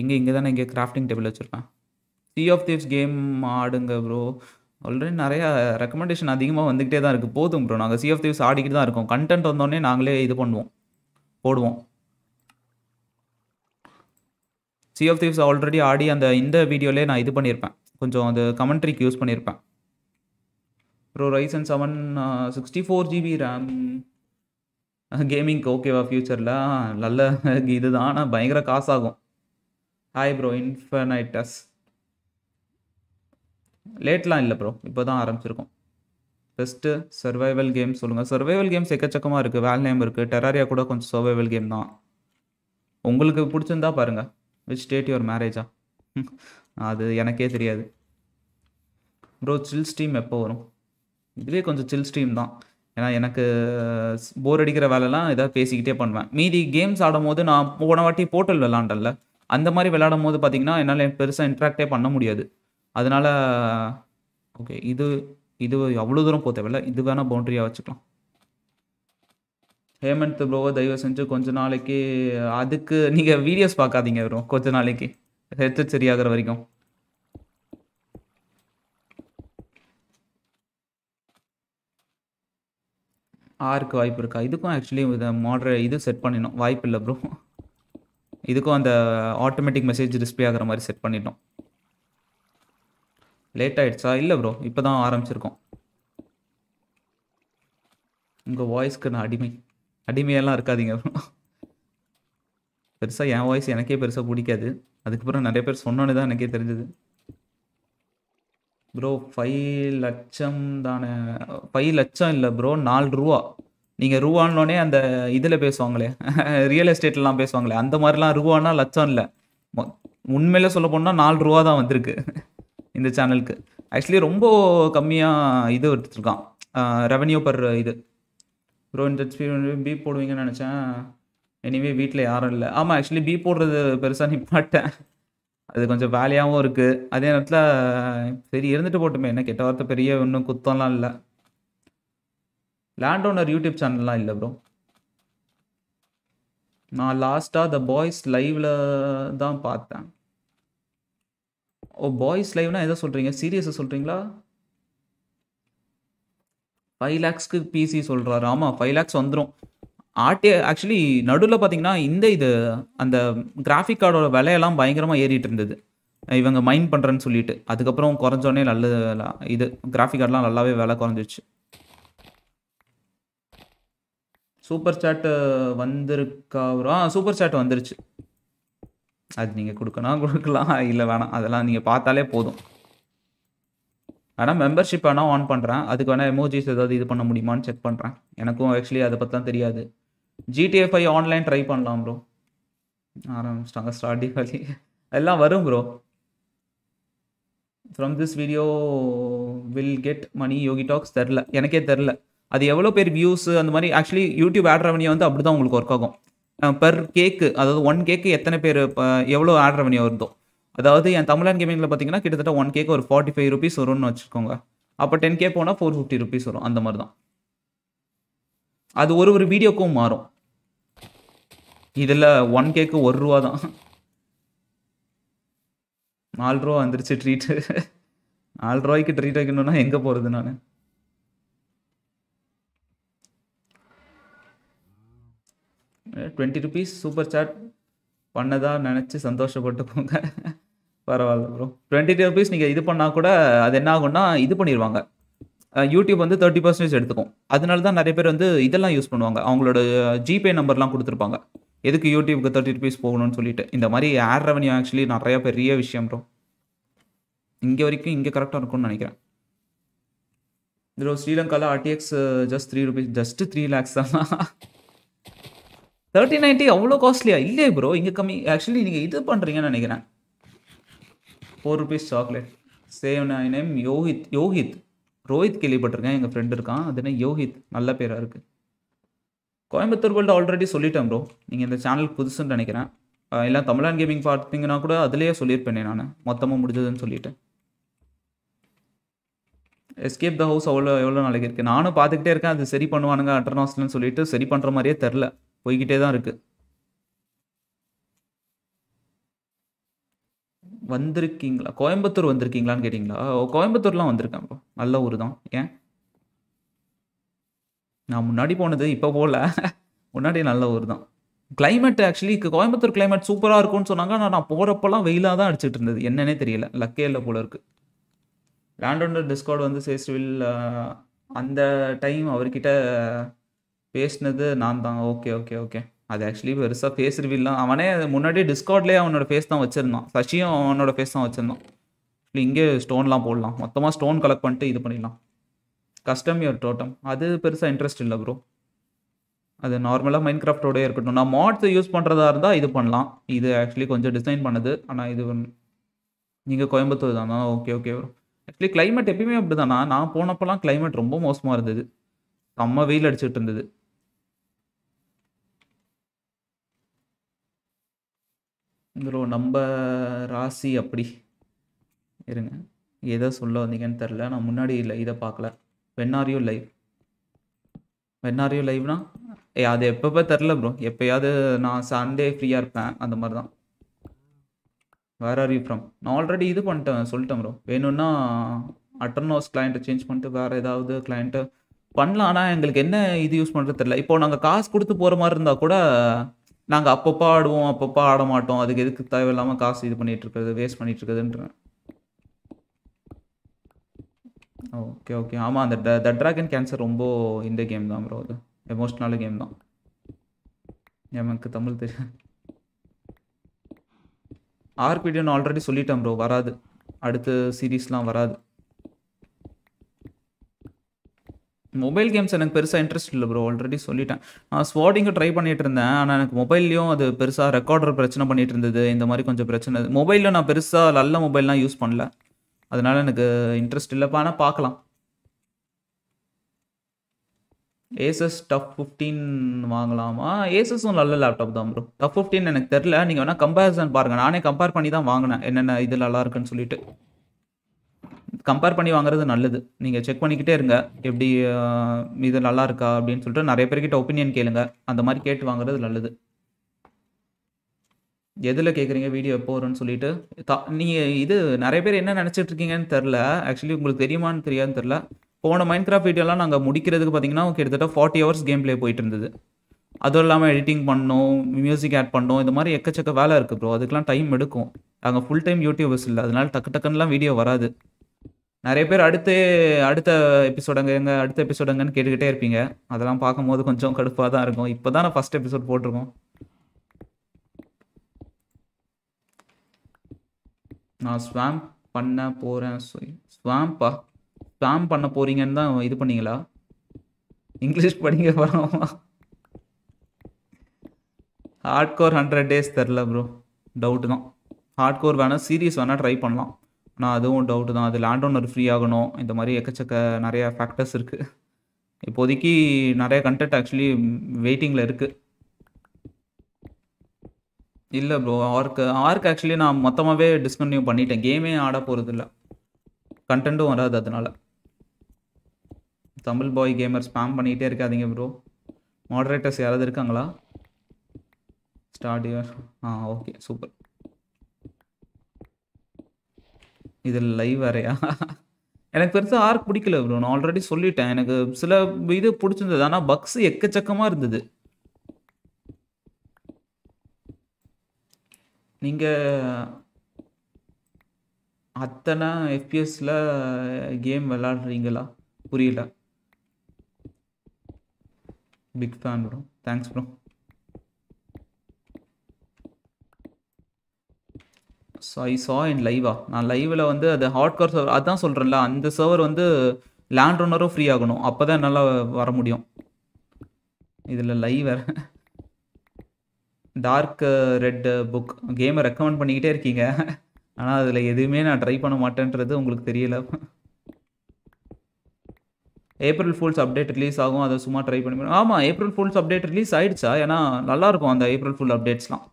இங்கே இங்கே தானே இங்கே கிராஃப்டிங் டேபிள் வச்சுருப்பேன். சி ஆஃப் திஃப்ஸ் கேம் ஆடுங்க ப்ரோ ஆல்ரெடி நிறையா ரெக்கமெண்டேஷன் அதிகமாக வந்துக்கிட்டே தான் இருக்குது போதும் ப்ரோ நாங்கள் சி ஆஃப் திவ்ஸ் ஆடிக்கிட்டு தான் இருக்கோம். கண்டென்ட் வந்தோடனே நாங்களே இது பண்ணுவோம். போடுவோம். சி ஆஃப் திவ்ஸ் ஆல்ரெடி ஆடி அந்த இந்த வீடியோலேயே நான் இது பண்ணியிருப்பேன். கொஞ்சம் அது கமெண்ட்ரிக்கு யூஸ் பண்ணியிருப்பேன். Bro Ryzen seven sixty four GB RAM கேமிங்க்கு ஓகேவா ஃப்யூச்சரில் நல்ல இதுதான். ஆனால் பயங்கர காசாகும். ஹாய் ப்ரோ இன்ஃபனைட்டஸ் லேட்லாம் இல்லை ப்ரோ இப்போ தான் ஆரம்பிச்சிருக்கோம். பெஸ்ட்டு சர்வைவல் கேம் சொல்லுங்கள் சர்வைவல் கேம்ஸ் எக்கச்சக்கமாக இருக்குது வேல் நேம் இருக்குது டெராரியா கூட கொஞ்சம் சர்வைவல் கேம் தான். உங்களுக்கு பிடிச்சிருந்தா பாருங்கள் விச் டேட் யுவர் மேரேஜா அது எனக்கே தெரியாது. ப்ரோ சில் ஸ்ட்ரீம் எப்போ வரும்? இதுவே கொஞ்சம் சில் ஸ்ட்ரீம் தான். ஏன்னா எனக்கு போர் அடிக்கிற வேலைலாம் ஏதாவது பேசிக்கிட்டே பண்ணுவேன். மீதி கேம்ஸ் ஆடும் போது நான் போன வாட்டி போர்ட்டல் விளாண்டல அந்த மாதிரி விளாடும் போது பார்த்தீங்கன்னா என்னால் பெருசாக இன்ட்ராக்டே பண்ண முடியாது. அதனால ஓகே இது இது அவ்வளோ தூரம் போக தேவையில்ல. இது வேணால் பவுண்ட்ரியாக வச்சுக்கலாம். ஹேமந்த் ப்ரோவை தயவு செஞ்சு கொஞ்ச நாளைக்கு அதுக்கு நீங்கள் வீடியோஸ் பார்க்காதீங்க வரும் கொஞ்ச நாளைக்கு. ஹெட்செட் சரியாகிற வரைக்கும். ஆருக்கு வாய்ப்பு இருக்கா? இதுக்கும் ஆக்சுவலி இதை மாடரே இது செட் பண்ணிடணும். வாய்ப்பு இல்லை ப்ரோ இதுக்கும் அந்த ஆட்டோமேட்டிக் மெசேஜ் டிஸ்பிளே ஆகிற மாதிரி செட் பண்ணிட்டோம் லேட் ஆகிடுச்சா இல்லை ப்ரோ இப்போ தான் ஆரம்பிச்சிருக்கோம். உங்கள் வாய்ஸ்க்கு நான் அடிமை. அடிமையெல்லாம் இருக்காதீங்க ப்ரோ பெருசாக என் வாய்ஸ் எனக்கே பெருசாக பிடிக்காது. அதுக்கப்புறம் நிறைய பேர் சொன்னோன்னு தான் எனக்கே தெரிஞ்சது. ப்ரோ ஃபைவ் லட்சம் தானே ஃபைவ் லட்சம் இல்லை ப்ரோ நாலு ரூபா. நீங்கள் ரூபான்னொடனே அந்த இதில் பேசுவாங்களே ரியல் எஸ்டேட்லாம் பேசுவாங்களே அந்த மாதிரிலாம் ரூபானா லட்சம் இல்லை. உண்மையில சொல்ல போனால் நாலு ரூபா தான் வந்திருக்கு இந்த சேனலுக்கு ஆக்சுவலி ரொம்ப கம்மியாக இது எடுத்துருக்கான் ரெவன்யூ பர் இது. ப்ரோ இந்த பி போடுவீங்கன்னு நினச்சேன். எனிவே வீட்டில் யாரும் இல்லை. ஆமாம் ஆக்சுவலி பி போடுறது பெருசாக நிப்பாட்டேன். அது கொஞ்சம் வேலையாகவும் இருக்குது அதே நேரத்தில் சரி இருந்துட்டு போட்டுமே. என்ன கெட்ட வார்த்தை பெரிய ஒன்றும் குத்தம்லாம் இல்லை. லேண்ட் ஓனர் யூடியூப் சேனல்லாம் இல்லை ப்ரோ நான் லாஸ்ட்டாக த பாய்ஸ் லைவில் தான் பார்த்தேன். ஓ பாய்ஸ் லைவ்னா எதை சொல்கிறீங்க சீரியஸை சொல்கிறீங்களா ஃபைவ் லேக்ஸ்க்கு பிசி சொல்கிறாரு ஆமாம் ஃபைவ் லேக்ஸ் வந்துடும் ஆர்டி ஆக்சுவலி நடுவில் பார்த்தீங்கன்னா இந்த இது அந்த கிராஃபிக் கார்டோட விலையெல்லாம் பயங்கரமாக ஏறிட்டு இருந்தது. இவங்க மைண்ட் பண்ணுறேன்னு சொல்லிட்டு. அதுக்கப்புறம் குறைஞ்சோடனே நல்ல இது கிராஃபிக் கார்டெலாம் நல்லாவே விலை குறைஞ்சிச்சு சூப்பர் சாட் வந்திருக்கா சூப்பர் சாட் வந்துருச்சு. அது நீங்கள் கொடுக்கணும் கொடுக்கலாம் இல்லை வேணாம். அதெல்லாம் நீங்கள் பார்த்தாலே போதும். ஆனால் மெம்பர்ஷிப் வேணால் ஆன் பண்ணுறேன் அதுக்கு வேணால் எமோஜிஸ் ஏதாவது இது பண்ண முடியுமான்னு செக் பண்ணுறேன் எனக்கும் ஆக்சுவலி அதை பற்றி தான் தெரியாது. ஜிடிஏ ஃபைவ் ஆன்லைன் ட்ரை பண்ணலாம் ப்ரோ ஆரம்பிச்சிட்டாங்க ஸ்டார்டி வழி எல்லாம் வரும் bro from this video will get money Yogi talks தெரில எனக்கே தெரில அது எவ்வளோ பேர் வியூஸ் அந்த மாதிரி ஆக்சுவலி யூடியூப் ஆட் ரெவன்யூ வந்து அப்படி தான் உங்களுக்கு ஒர்க் ஆகும். பெர் கேக்கு அதாவது ஒன் கேக்கு எத்தனை பேர் இப்போ எவ்வளோ ஆட் ரெவன்யூ வருதோ. அதாவது என் தமிழன் கேமிங்கில் பார்த்தீங்கன்னா கிட்டத்தட்ட ஒன் கேக்கு ஒரு ஃபார்ட்டி ஃபைவ் ருபீஸ் வரும்னு வச்சுக்கோங்க. அப்போ டென் கே போனால் ஃபோர் ஃபிஃப்டி ருபீஸ் வரும் அந்த மாதிரி தான் அது ஒரு ஒரு வீடியோக்கும் மாறும். இதில் ஒன் கேக்கு ஒரு ரூபா தான். நாலு ரூபா வந்துருச்சு ட்ரீட்டு நாலு ரூபாய்க்கு ட்ரீட் வைக்கணும்னா எங்கே போகிறது நான்? டுவெண்ட்டி ருபீஸ் சூப்பர் சாட் பண்ணதா நினச்சி சந்தோஷப்பட்டு போங்க. பரவாயில்ல ப்ரோ டுவெண்ட்டி ருபீஸ் நீங்கள் இது பண்ணால் கூட அது என்ன ஆகும்னா இது பண்ணிடுவாங்க யூடியூப் வந்து தேர்ட்டி பர்சன்டேஜ் எடுத்துக்கும். அதனால தான் நிறைய பேர் வந்து இதெல்லாம் யூஸ் பண்ணுவாங்க. அவங்களோட ஜிபே நம்பர்லாம் கொடுத்துருப்பாங்க. எதுக்கு யூடியூப்க்கு தேர்ட்டி ருபீஸ் போகணும்னு சொல்லிட்டு. இந்த மாதிரி ஏர் ரெவன்யூ ஆக்சுவலி நிறைய பெரிய விஷயம் ப்ரோ இங்கே வரைக்கும் இங்கே கரெக்டாக இருக்கும்னு நினைக்கிறேன். இதில் ஸ்ரீலங்காவில் RTX just three rupees just three lakhs தான்? தேர்ட்டி நைன்ட்டி அவ்வளோ காஸ்ட்லியா இல்லையே ப்ரோ இங்கே கம்மி ஆக்சுவலி நீங்கள் இது பண்ணுறீங்கன்னு நினைக்கிறேன். Four rupees chocolate save name Yohith Yohith Rohit கேள்விப்பட்டிருக்கேன். எங்கள் ஃப்ரெண்டு இருக்கான். அது என்ன? யோஹித் நல்ல பேராக இருக்குது கோயம்புத்தூர் வேர்ல்டு ஆல்ரெடி சொல்லிட்டேன் ப்ரோ நீங்கள் இந்த சேனலுக்கு புதுசுன்னு நினைக்கிறேன். இல்லை தமிழன் கேமிங் பார்த்தீங்கன்னா கூட அதுலேயே சொல்லியிருப்பேனே நான். மொத்தமாக முடிஞ்சதுன்னு சொல்லிட்டு எஸ்கேப் த ஹவுஸ் அவ்வளோ எவ்வளோ நாளைக்கு இருக்குது நானும் பார்த்துக்கிட்டே இருக்கேன். அது சரி பண்ணுவானுங்க அட்டர்னாஸ்லன்னு சொல்லிட்டு சரி பண்ணுற மாதிரியே தெரில. போய்கிட்டே தான் இருக்குது வந்திருக்கீங்களா? கோயம்புத்தூர் வந்திருக்கீங்களான்னு கேட்டிங்களா? கோயம்புத்தூர்லாம் வந்திருக்கேன் ப்ரோ நல்ல ஊர் தான். ஏன்? நான் முன்னாடி போனது இப்போ போகல முன்னாடி நல்ல ஊர் தான். கிளைமேட் ஆக்சுவலி கோயம்புத்தூர் கிளைமேட் சூப்பராக இருக்கும்னு சொன்னாங்க. ஆனால் நான் போகிறப்பெல்லாம் வெயிலாக தான் அடிச்சிட்டு இருந்தது. என்னன்னே தெரியல. லக்கே இல்லை போல இருக்குது லேண்ட் ஓனர் டிஸ்கார்ட் வந்து சேஸ்ட்வில் அந்த டைம் அவர்கிட்ட பேசினது நான் தான். ஓகே ஓகே ஓகே அது ஆக்சுவலி பெருசாக ஃபேஸ் ரிவீல்லாம் அவனே முன்னாடியே டிஸ்கார்ட்லேயே அவனோட ஃபேஸ் தான் வச்சுருந்தான். சசியும் அவனோட ஃபேஸ் தான் வச்சுருந்தான். இங்கே ஸ்டோன்லாம் போடலாம். மொத்தமாக ஸ்டோன் கலெக்ட் பண்ணிட்டு இது பண்ணிடலாம். Custom your totem. அது பெருசாக இன்ட்ரெஸ்ட் இல்லை ப்ரோ அது நார்மலாக மைண்ட் கிராஃப்டோடய இருக்கட்டும். நான் மாட்ஸ் யூஸ் பண்ணுறதா இருந்தால் இது பண்ணலாம். இது ஆக்சுவலி கொஞ்சம் டிசைன் பண்ணுது. ஆனால் இது நீங்கள் கோயம்புத்தூர் தானா. Okay okay bro actually climate எப்பயுமே அப்படி தானா நான் போனப்போலாம் கிளைமேட் ரொம்ப மோசமாக இருந்தது. செம்ம வெயில் அடிச்சுட்டு இருந்தது. ப்ரோ நம்ம ராசி அப்படி. இருங்க. எதை சொல்ல வந்தீங்கன்னு தெரில நான் முன்னாடி இல்லை. இதை பார்க்கல. வென்னாரியோ லைவ் வென்னாரியோ லைவ்னா ஏ அது எப்பப்போ தெரில ப்ரோ எப்போயாவது நான் சண்டே ஃப்ரீயாக இருப்பேன். அந்த மாதிரி தான் வேர் ஆர் யூ ஃப்ரம் நான் ஆல்ரெடி இது பண்ணிட்டேன் சொல்லிட்டேன் ப்ரோ வேணும்னா அட்டர்னோஸ் கிளைண்ட்டை சேஞ்ச் பண்ணிட்டு வேறு ஏதாவது கிளைண்ட்டு பண்ணலாம். ஆனால் எங்களுக்கு என்ன இது யூஸ் பண்ணுறது தெரில இப்போ நாங்கள் காசு கொடுத்து போகிற மாதிரி இருந்தால் கூட நாங்கள் அப்பப்போ ஆடுவோம் அப்பப்போ ஆட மாட்டோம் அதுக்கு எதுக்கு தேவையில்லாமல் காசு இது பண்ணிகிட்டு இருக்கிறது வேஸ்ட் பண்ணிகிட்டு இருக்குதுன்றேன் ஓகே ஓகே. ஆமாம் அந்த த ட்ராகன் கேன்சர் ரொம்ப இந்த கேம் தான் ப்ரோ அது. எமோஷ்னலான கேம் தான். எனக்கு தமிழ் தெரியும் ஆர்க் வீடியோ நான் ஆல்ரெடி சொல்லிட்டேன் ப்ரோ வராது. அடுத்த சீரீஸ்லாம் வராது. மொபைல் கேம்ஸ் எனக்கு பெருசாக இன்ட்ரெஸ்ட் இல்லை ப்ரோ ஆல்ரெடி சொல்லிட்டேன். நான் ஸ்வாடிங்கு ட்ரை பண்ணிட்டு இருந்தேன் ஆனால் எனக்கு மொபைல்லையும் அது பெருசாக ரெக்கார்டர் பிரச்சனை பண்ணிட்டு இருந்தது இந்த மாதிரி கொஞ்சம் பிரச்சனை. மொபைலில் நான் பெருசாக நல்ல மொபைல்லாம் யூஸ் பண்ணல. அதனால் எனக்கு இன்ட்ரெஸ்ட் இல்லைப்பா ஆனால் பார்க்கலாம் ஏசஸ் டஃப் ஃபிஃப்டீன் வாங்கலாமா? ஏசஸும் நல்ல லேப்டாப் தான் ப்ரோ டஃப் ஃபிஃப்டீன் எனக்கு தெரில நீங்கள் வேணால் கம்பேரிசன் பாருங்கள் நானே கம்பேர் பண்ணி தான் வாங்கினேன். என்னென்ன இது நல்லா இருக்குன்னு சொல்லிட்டு. கம்பேர் பண்ணி வாங்குறது நல்லது. நீங்கள் செக் பண்ணிக்கிட்டே இருங்க. எப்படி இது நல்லா இருக்கா அப்படின்னு சொல்லிட்டு நிறைய பேர்கிட்ட ஒப்பீனியன் கேளுங்க. அந்த மாதிரி கேட்டு வாங்குறது நல்லது. எதில் கேட்குறீங்க வீடியோ எப்போ வரும்னு சொல்லிட்டு தா- நீங்கள் இது நிறைய பேர் என்ன நினச்சிட்டு இருக்கீங்கன்னு தெரில. ஆக்சுவலி உங்களுக்கு தெரியுமான்னு தெரியாதுன்னு தெரில. போன மைண்ட் கிராஃப்ட் வீடியோலாம் நாங்கள் முடிக்கிறதுக்கு பார்த்தீங்கன்னா கிட்டத்தட்ட ஃபார்ட்டி ஹவர்ஸ் கேம் ப்ளே போயிட்டு இருந்தது அதுவும் இல்லாமல் எடிட்டிங் பண்ணோம் மியூசிக் ஆட் பண்ணோம் இந்த மாதிரி எக்கச்சக்க வேலை இருக்குது ப்ரோ அதுக்கெலாம் டைம் எடுக்கும். நாங்கள் ஃபுல் டைம் யூடியூபர்ஸ் இல்லை. அதனால டக்கு டக்குன்னுலாம் வீடியோ வராது. நிறைய பேர் அடுத்து அடுத்த எபிசோடங்க எங்க அடுத்த எபிசோடுங்கன்னு கேட்டுக்கிட்டே இருப்பீங்க. அதெல்லாம் பார்க்கும்போது கொஞ்சம் கடுப்பாக தான் இருக்கும். இப்போ தான் நான் ஃபஸ்ட் எபிசோட் போட்டிருக்கோம். நான் ஸ்வாம் பண்ண போகிறேன் ஸ்வாம்பா ஸ்வாம் பண்ண போறீங்கன்னு தான் இது பண்ணீங்களா? இங்கிலீஷ் படிங்க பரவாயில்ல ஹார்ட் கோர் ஹண்ட்ரட் டேஸ் தெரில ப்ரோ டவுட்டு தான். ஹார்ட் கோர் வேணால் சீரியஸ் வேணால் ட்ரை பண்ணலாம். ஆனால் அதுவும் டவுட்டு தான். அது லேண்ட் ஓனர் ஃப்ரீ ஆகணும். இந்த மாதிரி எக்கச்சக்க நிறையா ஃபேக்டர்ஸ் இருக்குது இப்போதைக்கு நிறைய கண்டென்ட் ஆக்சுவலி வெயிட்டிங்கில் இருக்குது இல்லை ப்ரோ ஆர்க் ஆர்க் ஆக்சுவலி நான் மொத்தமாகவே டிஸ்கன்டினியூ பண்ணிட்டேன். கேமே ஆட போகிறதில்ல கண்டென்ட்டும் வராது அதனால். தமிழ் பாய் கேமர் ஸ்பேம் பண்ணிக்கிட்டே இருக்காதீங்க ப்ரோ மாடரேட்டர்ஸ் யாராவது இருக்காங்களா? ஸ்டார்ட் ஆ ஓகே சூப்பர் இது லைவ் வேறையா? எனக்கு பெருசாக ஆர்க் பிடிக்கல ப்ரோ நான் ஆல்ரெடி சொல்லிட்டேன். எனக்கு சில இது பிடிச்சிருந்தது. ஆனால் பக்ஸ் எக்கச்சக்கமாக இருந்தது. நீங்கள் அத்தனை எஃபிஎஸில் கேம் விளாடுறீங்களா? புரியல. Big fan bro thanks bro so I saw in லைவா நான் லைவில் வந்து அது ஹாட் கார் சர்வர் அதான் சொல்கிறேன்ல அந்த சர்வர் வந்து லேண்ட் ஓனரும் ஃப்ரீ ஆகணும். அப்போ தான் நல்லா வர முடியும். இதில் லைவ் வேறு. டார்க் ரெட் புக் கேமை ரெக்கமெண்ட் பண்ணிக்கிட்டே இருக்கீங்க. ஆனால் அதில் எதுவுமே நான் ட்ரை பண்ண மாட்டேன்றது உங்களுக்கு தெரியல. ஏப்ரல் ஃபூல்ஸ் அப்டேட் ரிலீஸ் ஆகும். அதை சும்மா ட்ரை பண்ணி ஆமாம் ஏப்ரல் ஃபூல்ஸ் அப்டேட் ரிலீஸ் ஆயிடுச்சா? ஏன்னா நல்லாயிருக்கும் அந்த ஏப்ரல் ஃபுல் அப்டேட்ஸ்லாம்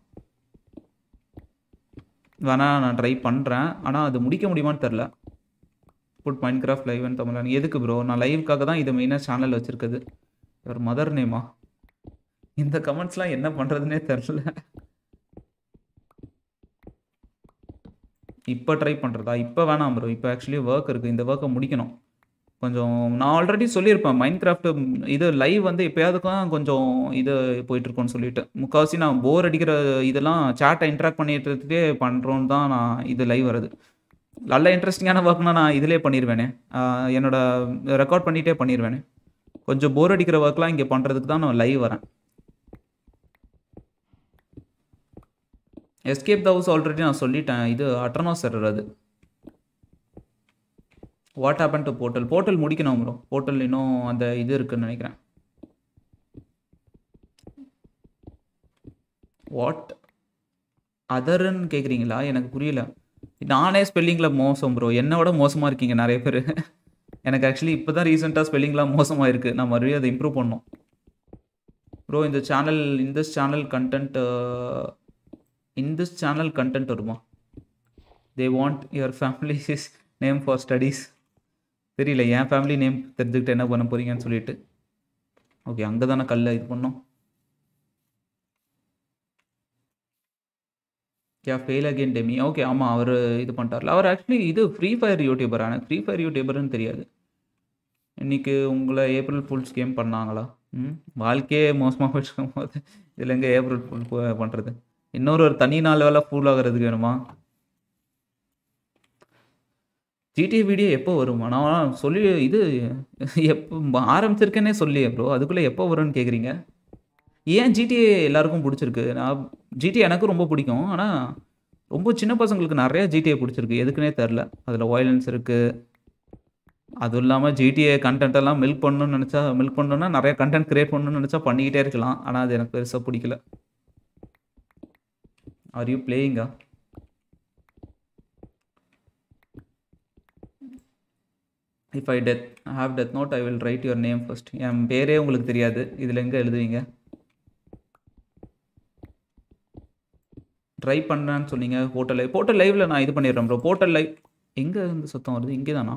வேணால் நான் ட்ரை பண்ணுறேன் ஆனால் அது முடிக்க முடியுமான்னு தெரில put Minecraft live and Tamil. எதுக்கு ப்ரோ நான் லைவுக்காக தான் இது மெயினாக சேனல் வச்சுருக்குது. ஒரு மதர் நேமா இந்த கமெண்ட்ஸ்லாம் என்ன பண்ணுறதுனே தெரில இப்போ ட்ரை பண்ணுறதா இப்போ வேணாம் ப்ரோ இப்போ ஆக்சுவலி ஒர்க் இருக்குது இந்த ஒர்க்கை முடிக்கணும். கொஞ்சம் நான் ஆல்ரெடி சொல்லியிருப்பேன். மைண்ட் கிராஃப்ட் இது லைவ் வந்து எப்போயாவதுக்கும் கொஞ்சம் இது போயிட்டுருக்கோன்னு சொல்லிட்டு. முக்கால்வாசி நான் போர் அடிக்கிற இதெல்லாம் சேட்டை இன்ட்ராக்ட் பண்ணிட்டுருக்கே பண்ணுறோன்னு தான் நான் இது லைவ் வருது. நல்ல இன்ட்ரெஸ்டிங்கான ஒர்க்னா நான் இதிலே பண்ணிடுவேனே என்னோடய என்னோட ரெக்கார்ட் பண்ணிகிட்டே பண்ணிடுவேனே கொஞ்சம் போர் அடிக்கிற ஒர்க்லாம் இங்கே பண்ணுறதுக்கு தான் நான் லைவ் வரேன். எஸ்கேப் த ஹவுஸ் ஆல்ரெடி நான் சொல்லிட்டேன். இது அட்டர்னோஸ் எரர் அது. What happen to portal portal முடிக்கணும் ப்ரோ போர்ட்டல் இன்னும் அந்த இது இருக்குன்னு நினைக்கிறேன். வாட் அதர்ன்னு கேட்குறீங்களா எனக்கு புரியல. நானே ஸ்பெல்லிங்கில் மோசம் ப்ரோ என்னை விட மோசமாக இருக்கீங்க நிறைய பேர். எனக்கு ஆக்சுவலி இப்போ தான் ரீசெண்டாக ஸ்பெல்லிங்லாம் மோசமாக இருக்குது நான் மறுபடியும் அதை இம்ப்ரூவ் பண்ணோம் ப்ரோ இந்த சேனல் இந்த சேனல் கண்டென்ட் இந்த சேனல் கண்டென்ட் வருமா? They want your family is name for studies தெரியல என் ஃபேமிலி நேம் தெரிஞ்சுக்கிட்டு என்ன பண்ண போறீங்கன்னு சொல்லிட்டு. ஓகே அங்கே தானே கல்லை இது பண்ணோம். கே ஃபெயில் அகேன் டெமி ஓகே ஆமாம் அவர் இது பண்ணிட்டார்ல. அவர் ஆக்சுவலி இது ஃப்ரீ ஃபயர் யூடியூபர் எனக்கு ஃப்ரீ ஃபயர் யூடியூபர்னு தெரியாது. இன்னைக்கு உங்களை ஏப்ரல் ஃபுல்ஸ் கேம் பண்ணாங்களா? ம் வாழ்க்கையே மோசமாக போயிட்டு போது இதில் எங்கே ஏப்ரல் ஃபுல் பண்ணுறது இன்னொரு ஒரு தனி நாள் வேலை ஃபுல் ஆகிறதுக்கு வேணுமா? ஜிடிஏ வீடியோ எப்போ வருமா? நான் சொல்லி இது எப்போ ஆரம்பிச்சிருக்கேனே சொல்லி ப்ரோ அதுக்குள்ளே எப்போ வரும்னு கேட்குறீங்க ஏன் ஜிடிஏ எல்லாருக்கும் பிடிச்சிருக்கு? நான் ஜிடிஏ எனக்கும் ரொம்ப பிடிக்கும். ஆனால் ரொம்ப சின்ன பசங்களுக்கு நிறையா ஜிடிஏ பிடிச்சிருக்கு. எதுக்குன்னே தெரில. அதில் வயலன்ஸ் இருக்குது அதுவும் இல்லாமல் ஜிடிஏ கண்டென்ட்டெல்லாம் மில்க் பண்ணணும்னு நினச்சா மில்க் பண்ணணுன்னா நிறைய கண்டென்ட் க்ரியேட் பண்ணணும்னு நினச்சா பண்ணிக்கிட்டே இருக்கலாம். ஆனால் அது எனக்கு பெருசாக பிடிக்கல. Are you பிளேயிங்கா if I death have death note I will write your name first என் பேரே உங்களுக்கு தெரியாது. இதில் எங்கே எழுதுவீங்க? ட்ரை பண்ணுறேன்னு சொன்னீங்க ஹோட்டல் லைவ் போட்டல் லைவில் நான் இது பண்ணிடுறேன் ப்ரோ போட்டல் லைவ் எங்கே இருந்து சத்தம் வருது? இங்கே தானா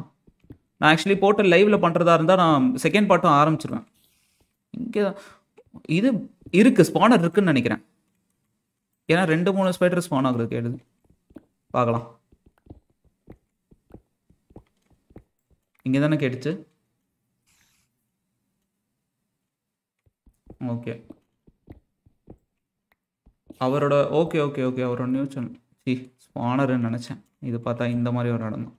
நான் ஆக்சுவலி போட்டல் லைவில் பண்ணுறதா இருந்தால் நான் செகண்ட் பார்ட்டும் ஆரம்பிச்சிருவேன். இங்கே இது இருக்குது ஸ்பானர் இருக்குதுன்னு நினைக்கிறேன். ஏன்னா ரெண்டு மூணு ஸ்பைடர் ஸ்பான் ஆகுறதுக்கு கேடுது பார்க்கலாம். இங்கே தானே கேட்டுச்சு. ஓகே. அவரோட ஓகே ஓகே ஓகே அவரோட நியூஸ் சேனல் சி ஸ்பானர்னு நினச்சேன். இது பார்த்தா இந்த மாதிரி ஒரு நடந்தோம்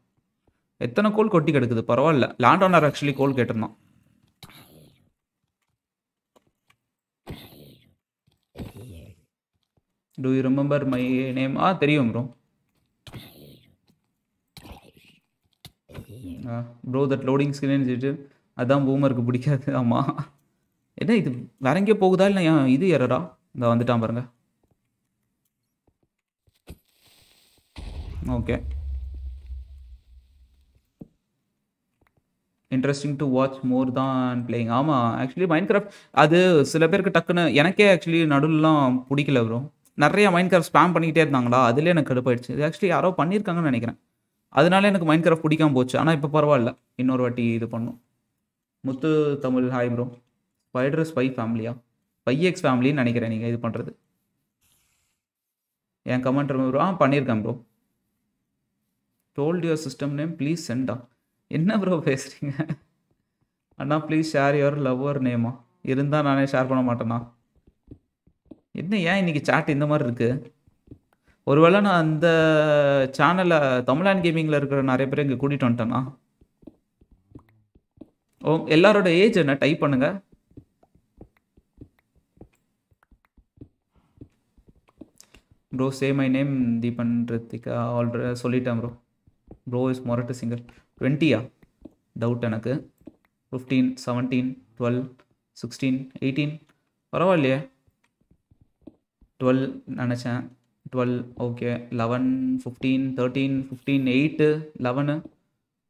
எத்தனை கோல் கொட்டி கிடக்குது? பரவாயில்ல. Land owner actually goal கேட்டிருந்தான். Do you remember my name ஆ தெரியும் bro bro that loading screen சொல்லிட்டு அதான் பூமருக்கு பிடிக்காது. ஆமாம் என்ன இது? வேற எங்கேயோ போகுதா? இல்லை ஏன் இது எரரா இந்த வந்துட்டான் பாருங்க. Okay interesting to watch more தான் பிளேயிங் ஆமாம் ஆக்சுவலி மைண்ட் கிராஃப்ட் அது சில பேருக்கு டக்குன்னு எனக்கே ஆக்சுவலி நடுவுலாம் பிடிக்கல ப்ரோ நிறைய மைண்ட் கிராஃப்ட் ஸ்பேம் பண்ணிக்கிட்டே இருந்தாங்களா அதுலேயே எனக்கு கடுப்பாயிடுச்சு. இது ஆக்சுவலி யாரோ பண்ணியிருக்காங்கன்னு நினைக்கிறேன். அதனால எனக்கு மைண்ட் கிராஃப்ட் பிடிக்காம போச்சு. ஆனால் இப்போ பரவாயில்ல. இன்னொரு வாட்டி இது பண்ணும். Muthu Tamil hi bro spider spy ஃபேமிலியா ஸ்பை எக்ஸ் ஃபேமிலின்னு நினைக்கிறேன் நீங்கள் இது பண்ணுறது என் கமெண்ட் ப்ரோ ஆ பண்ணியிருக்கேன் bro told your system name please சென்டா என்ன ப்ரோ பேசுகிறீங்க அண்ணா ப்ளீஸ் ஷேர் யுவர் லவ்வர் நேமா இருந்தால் நானே ஷேர் பண்ண மாட்டேண்ணா என்ன ஏன் இன்றைக்கி சாட் இந்த மாதிரி இருக்குது ஒருவேளை நான் அந்த சேனலில் தமிழ்நாடு கேமிங்கில் இருக்கிற நிறைய பேர் இங்கே கூட்டிகிட்டு வந்துட்டேன்னா ஓ எல்லாரோட ஏஜ் என்ன? டைப் பண்ணுங்க. Bro say my name Deepan Rithika already சொல்லிட்டேன் ப்ரோ ப்ரோ இஸ் மொரட்டு சிங்கர் டுவெண்ட்டியா டவுட் எனக்கு. Fifteen seventeen twelve sixteen eighteen பரவாயில்லையே. டுவெல் நினச்சேன். Twelve okay eleven fifteen thirteen fifteen eight eleven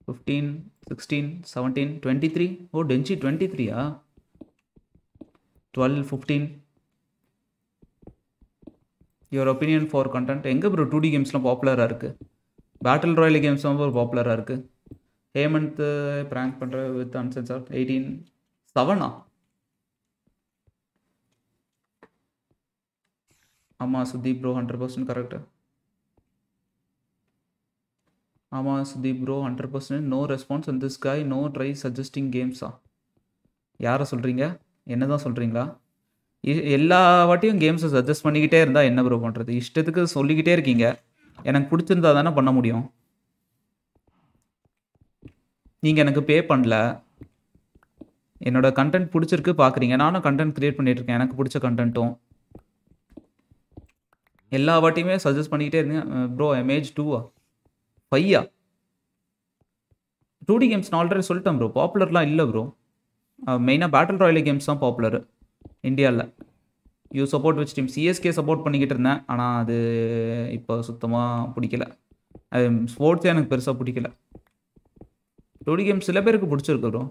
fifteen sixteen seventeen twenty three oh டென்ச்சி twenty த்ரீயா twelve fifteen your opinion for content எங்கே bro two D கேம்ஸ்லாம் பாப்புலராக இருக்குது battle royale கேம்ஸ்லாம் ஒரு பாப்புலராக இருக்குது ஹேமந்த் ப்ராங்க் பண்ணுற வித் அன்சென்சார் எயிட்டீன் செவனா ஆமாம் Sudeep bro hundred percent correct ஆமாம் Sudeep bro hundred percent no response and this guy no try suggesting கேம்ஸா யாரை சொல்கிறீங்க என்ன தான் சொல்கிறீங்களா எல்லா வாட்டியும் கேம்ஸை சஜஸ்ட் பண்ணிக்கிட்டே இருந்தால் என்ன ப்ரோ பண்ணுறது இஷ்டத்துக்கு சொல்லிக்கிட்டே இருக்கீங்க. எனக்கு பிடிச்சிருந்தா தானே பண்ண முடியும். நீங்கள் எனக்கு பே பண்ணல. என்னோட கண்டென்ட் பிடிச்சிருக்கு பார்க்குறீங்க நானும் கண்டென்ட் க்ரியேட் பண்ணிகிட்ருக்கேன் இருக்கேன். எனக்கு பிடிச்ச கண்டென்ட்டும் எல்லா வாட்டியுமே சஜஸ்ட் பண்ணிக்கிட்டே இருந்தேன். ப்ரோ எம்ஏஜ் டூவா ஃபையா டூ டி கேம்ஸ் நான் ஆல்ரெடி சொல்லிட்டேன் ப்ரோ பாப்புலர்லாம் இல்லை ப்ரோ மெயினாக பேட்டில் ராயல் கேம்ஸ் தான் பாப்புலர் இந்தியாவில் you support which team CSK support பண்ணிக்கிட்டு இருந்தேன். ஆனால் அது இப்போ சுத்தமாக பிடிக்கல. அது ஸ்போர்ட்ஸே எனக்கு பெருசாக பிடிக்கல. டூ டி கேம்ஸ் சில பேருக்கு பிடிச்சிருக்கு ப்ரோ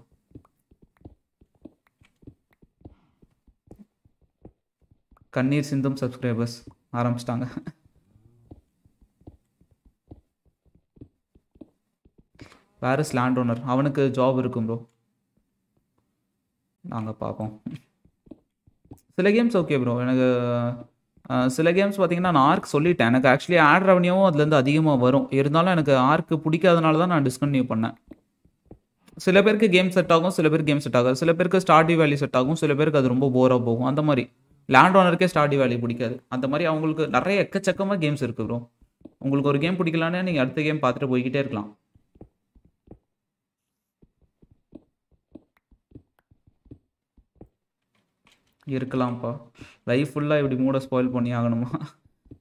கண்ணீர் சிந்தும் சப்ஸ்கிரைபர்ஸ் ஆரம்பிச்சிட்டாங்க. வேறு லேண்ட் ஓனர் அவனுக்கு ஜாப் இருக்கும் ப்ரோ நாங்கள் பார்ப்போம். சில கேம்ஸ் ஓகே ப்ரோ எனக்கு சில கேம்ஸ் பார்த்தீங்கன்னா நான் ஆர்க் சொல்லிட்டேன். எனக்கு ஆக்சுவலி ஆட் ரெவன்யூவும் அதுலேருந்து அதிகமாக வரும். இருந்தாலும் எனக்கு ஆர்க்கு பிடிக்காதனால தான் நான் டிஸ்கன்டினியூ பண்ணேன். சில பேருக்கு கேம் செட் ஆகும் சில பேருக்கு கேம் செட் ஆகாது. சில பேருக்கு ஸ்டார்டிங் வேல்யூ செட் ஆகும் சில பேருக்கு அது ரொம்ப போராக போகும். அந்த மாதிரி. லேண்ட் ஓனருக்கே ஸ்டார்டி வேல்யூ பிடிக்காது அந்த மாதிரி அவங்களுக்கு நிறைய எக்கச்சக்கமாக கேம்ஸ் இருக்குது ப்ரோ உங்களுக்கு ஒரு கேம் பிடிக்கலான்னு நீங்கள் அடுத்த கேம் பார்த்துட்டு போய்கிட்டே இருக்கலாம் இருக்கலாம்ப்பா லைஃப் ஃபுல்லாக இப்படி மூட ஸ்பாயில் பண்ணி ஆகணுமா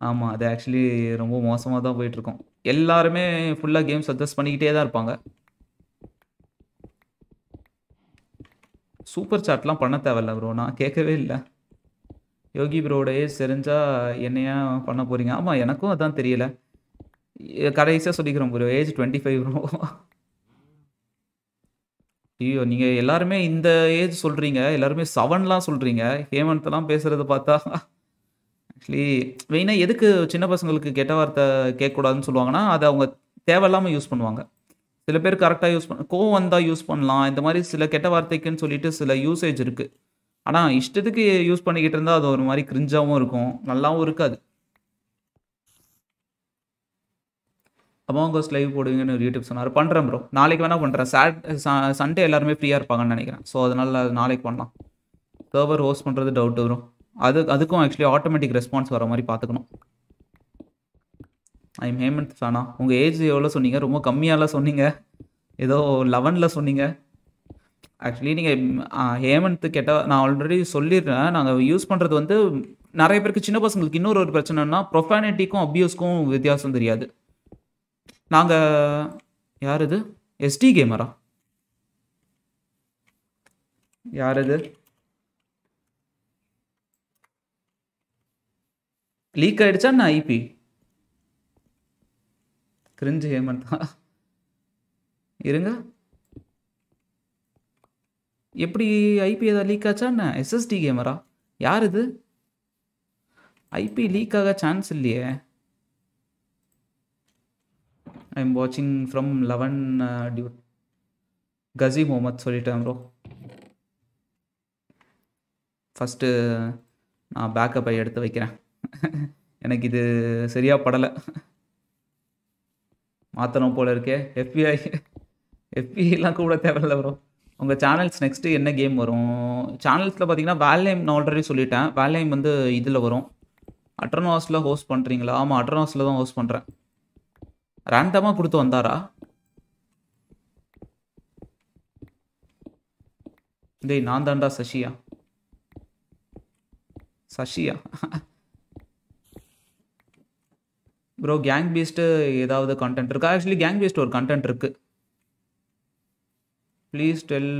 ஆமாம் அது ஆக்சுவலி ரொம்ப மோசமாக தான் போயிட்டுருக்கும். எல்லாருமே ஃபுல்லாக கேம் சஜெஸ்ட் பண்ணிக்கிட்டே தான் இருப்பாங்க. சூப்பர் சாட்லாம் பண்ண தேவையில்ல ப்ரோ. நான் கேட்கவே இல்லை யோகி ப்ரோவோட ஏஜ் தெரிஞ்சால் என்னையா பண்ண போகிறீங்க ஆமாம் எனக்கும் அதான் தெரியல. கடைசியாக சொல்லிக்கிறோம் ப்ரோ. Age 25 bro. ஐயோ! நீங்கள் எல்லாருமே இந்த ஏஜ் சொல்கிறீங்க எல்லாருமே செவன்லாம் சொல்கிறீங்க ஹேமந்த்லாம் பேசுகிறது பார்த்தா ஆக்சுவலி மெயினாக எதுக்கு சின்ன பசங்களுக்கு கெட்ட வார்த்தை கேட்கக்கூடாதுன்னு சொல்லுவாங்கன்னா, அதை அவங்க தேவையில்லாமல் யூஸ் பண்ணுவாங்க. சில பேர் கரெக்டாக யூஸ் பண்ண கோவம் வந்தால் யூஸ் பண்ணலாம். இந்த மாதிரி சில கெட்ட வார்த்தைக்குன்னு சொல்லிட்டு சில யூசேஜ் இருக்குது ஆனால் இஷ்டத்துக்கு யூஸ் பண்ணிக்கிட்டு இருந்தால் அது ஒரு மாதிரி கிரிஞ்சாகவும் இருக்கும். நல்லாவும் இருக்காது. அமாங் லைவ் போடுவீங்கன்னு ஒரு யூடியூப் சொன்னார் பண்ணுறேன் ப்ரோ. நாளைக்கு வேணால் பண்ணுறேன் சாட் ச சண்டே எல்லாருமே ஃப்ரீயாக இருப்பாங்கன்னு நினைக்கிறேன் ஸோ, அதனால் நாளைக்கு பண்ணலாம். சர்வர் ஹோஸ்ட் பண்ணுறது டவுட் வரும் அது அதுக்கும் ஆக்சுவலி ஆட்டோமேட்டிக் ரெஸ்பான்ஸ் வர மாதிரி பார்த்துக்கணும். ஐ ஹேமந்த் சானா உங்கள் ஏஜ் எவ்வளோ சொன்னீங்க? ரொம்ப கம்மியாலாம் சொன்னீங்க. ஏதோ 11ல சொன்னீங்க. ஆக்சுவலி நீங்கள் ஹேமந்த் கேட்டால் நான் ஆல்ரெடி சொல்லிடுறேன். நாங்கள் யூஸ் பண்ணுறது வந்து நிறைய பேருக்கு சின்ன பசங்களுக்கு இன்னொரு ஒரு பிரச்சனைன்னா, ப்ரொஃபானிட்டிக்கும், அப்யூஸ்க்கும் வித்தியாசம் தெரியாது. நாங்கள் யார் இது? SD camera? யார் இது? லீக் ஆயிடுச்சா என்ன ஐபி? கிரிஞ்சு ஹேமந்தா? இருங்க. எப்படி ஐபி ஏதாவது லீக் ஆச்சா என்ன? SSD camera? யார் இது? ஐபி லீக் ஆக சான்ஸ் இல்லையே! Uh, ஐ எம் வாட்சிங் ஃப்ரம் 11 டியூட். கஸி முகமத் சொல்லிட்டேன் ப்ரோ. ஃபஸ்ட்டு நான் பேக்கப்பை எடுத்து வைக்கிறேன். எனக்கு இது சரியாக படலை மாற்றணும் போல இருக்கே! எஃபிஐ எஃபிஐலாம் கூட தேவையில்ல ப்ரோ. உங்கள் சேனல்ஸ் நெக்ஸ்ட்டு என்ன கேம் வரும்? சேனல்ஸில் பார்த்தீங்கன்னா, வேல்ஹேம் நான் ஆல்ரெடி சொல்லிட்டேன். வேல்ஹேம் வந்து இதில் வரும். அட்ரனாஸ்ல ஹோஸ்ட் பண்ணுறீங்களா ஆமாம் அட்ரனாஸ்ல தான் ஹோஸ்ட் பண்ணுறேன் ரேண்டமாக கொடுத்து வந்தாரா? டேய் நான் தான்டா சஷியா. சஷியா? ப்ரோ கேங் பீஸ்ட் ஏதாவது கன்டென்ட் இருக்கா? ஆக்சுவலி கேங் பீஸ்ட் ஒரு கன்டென்ட் இருக்குது please tell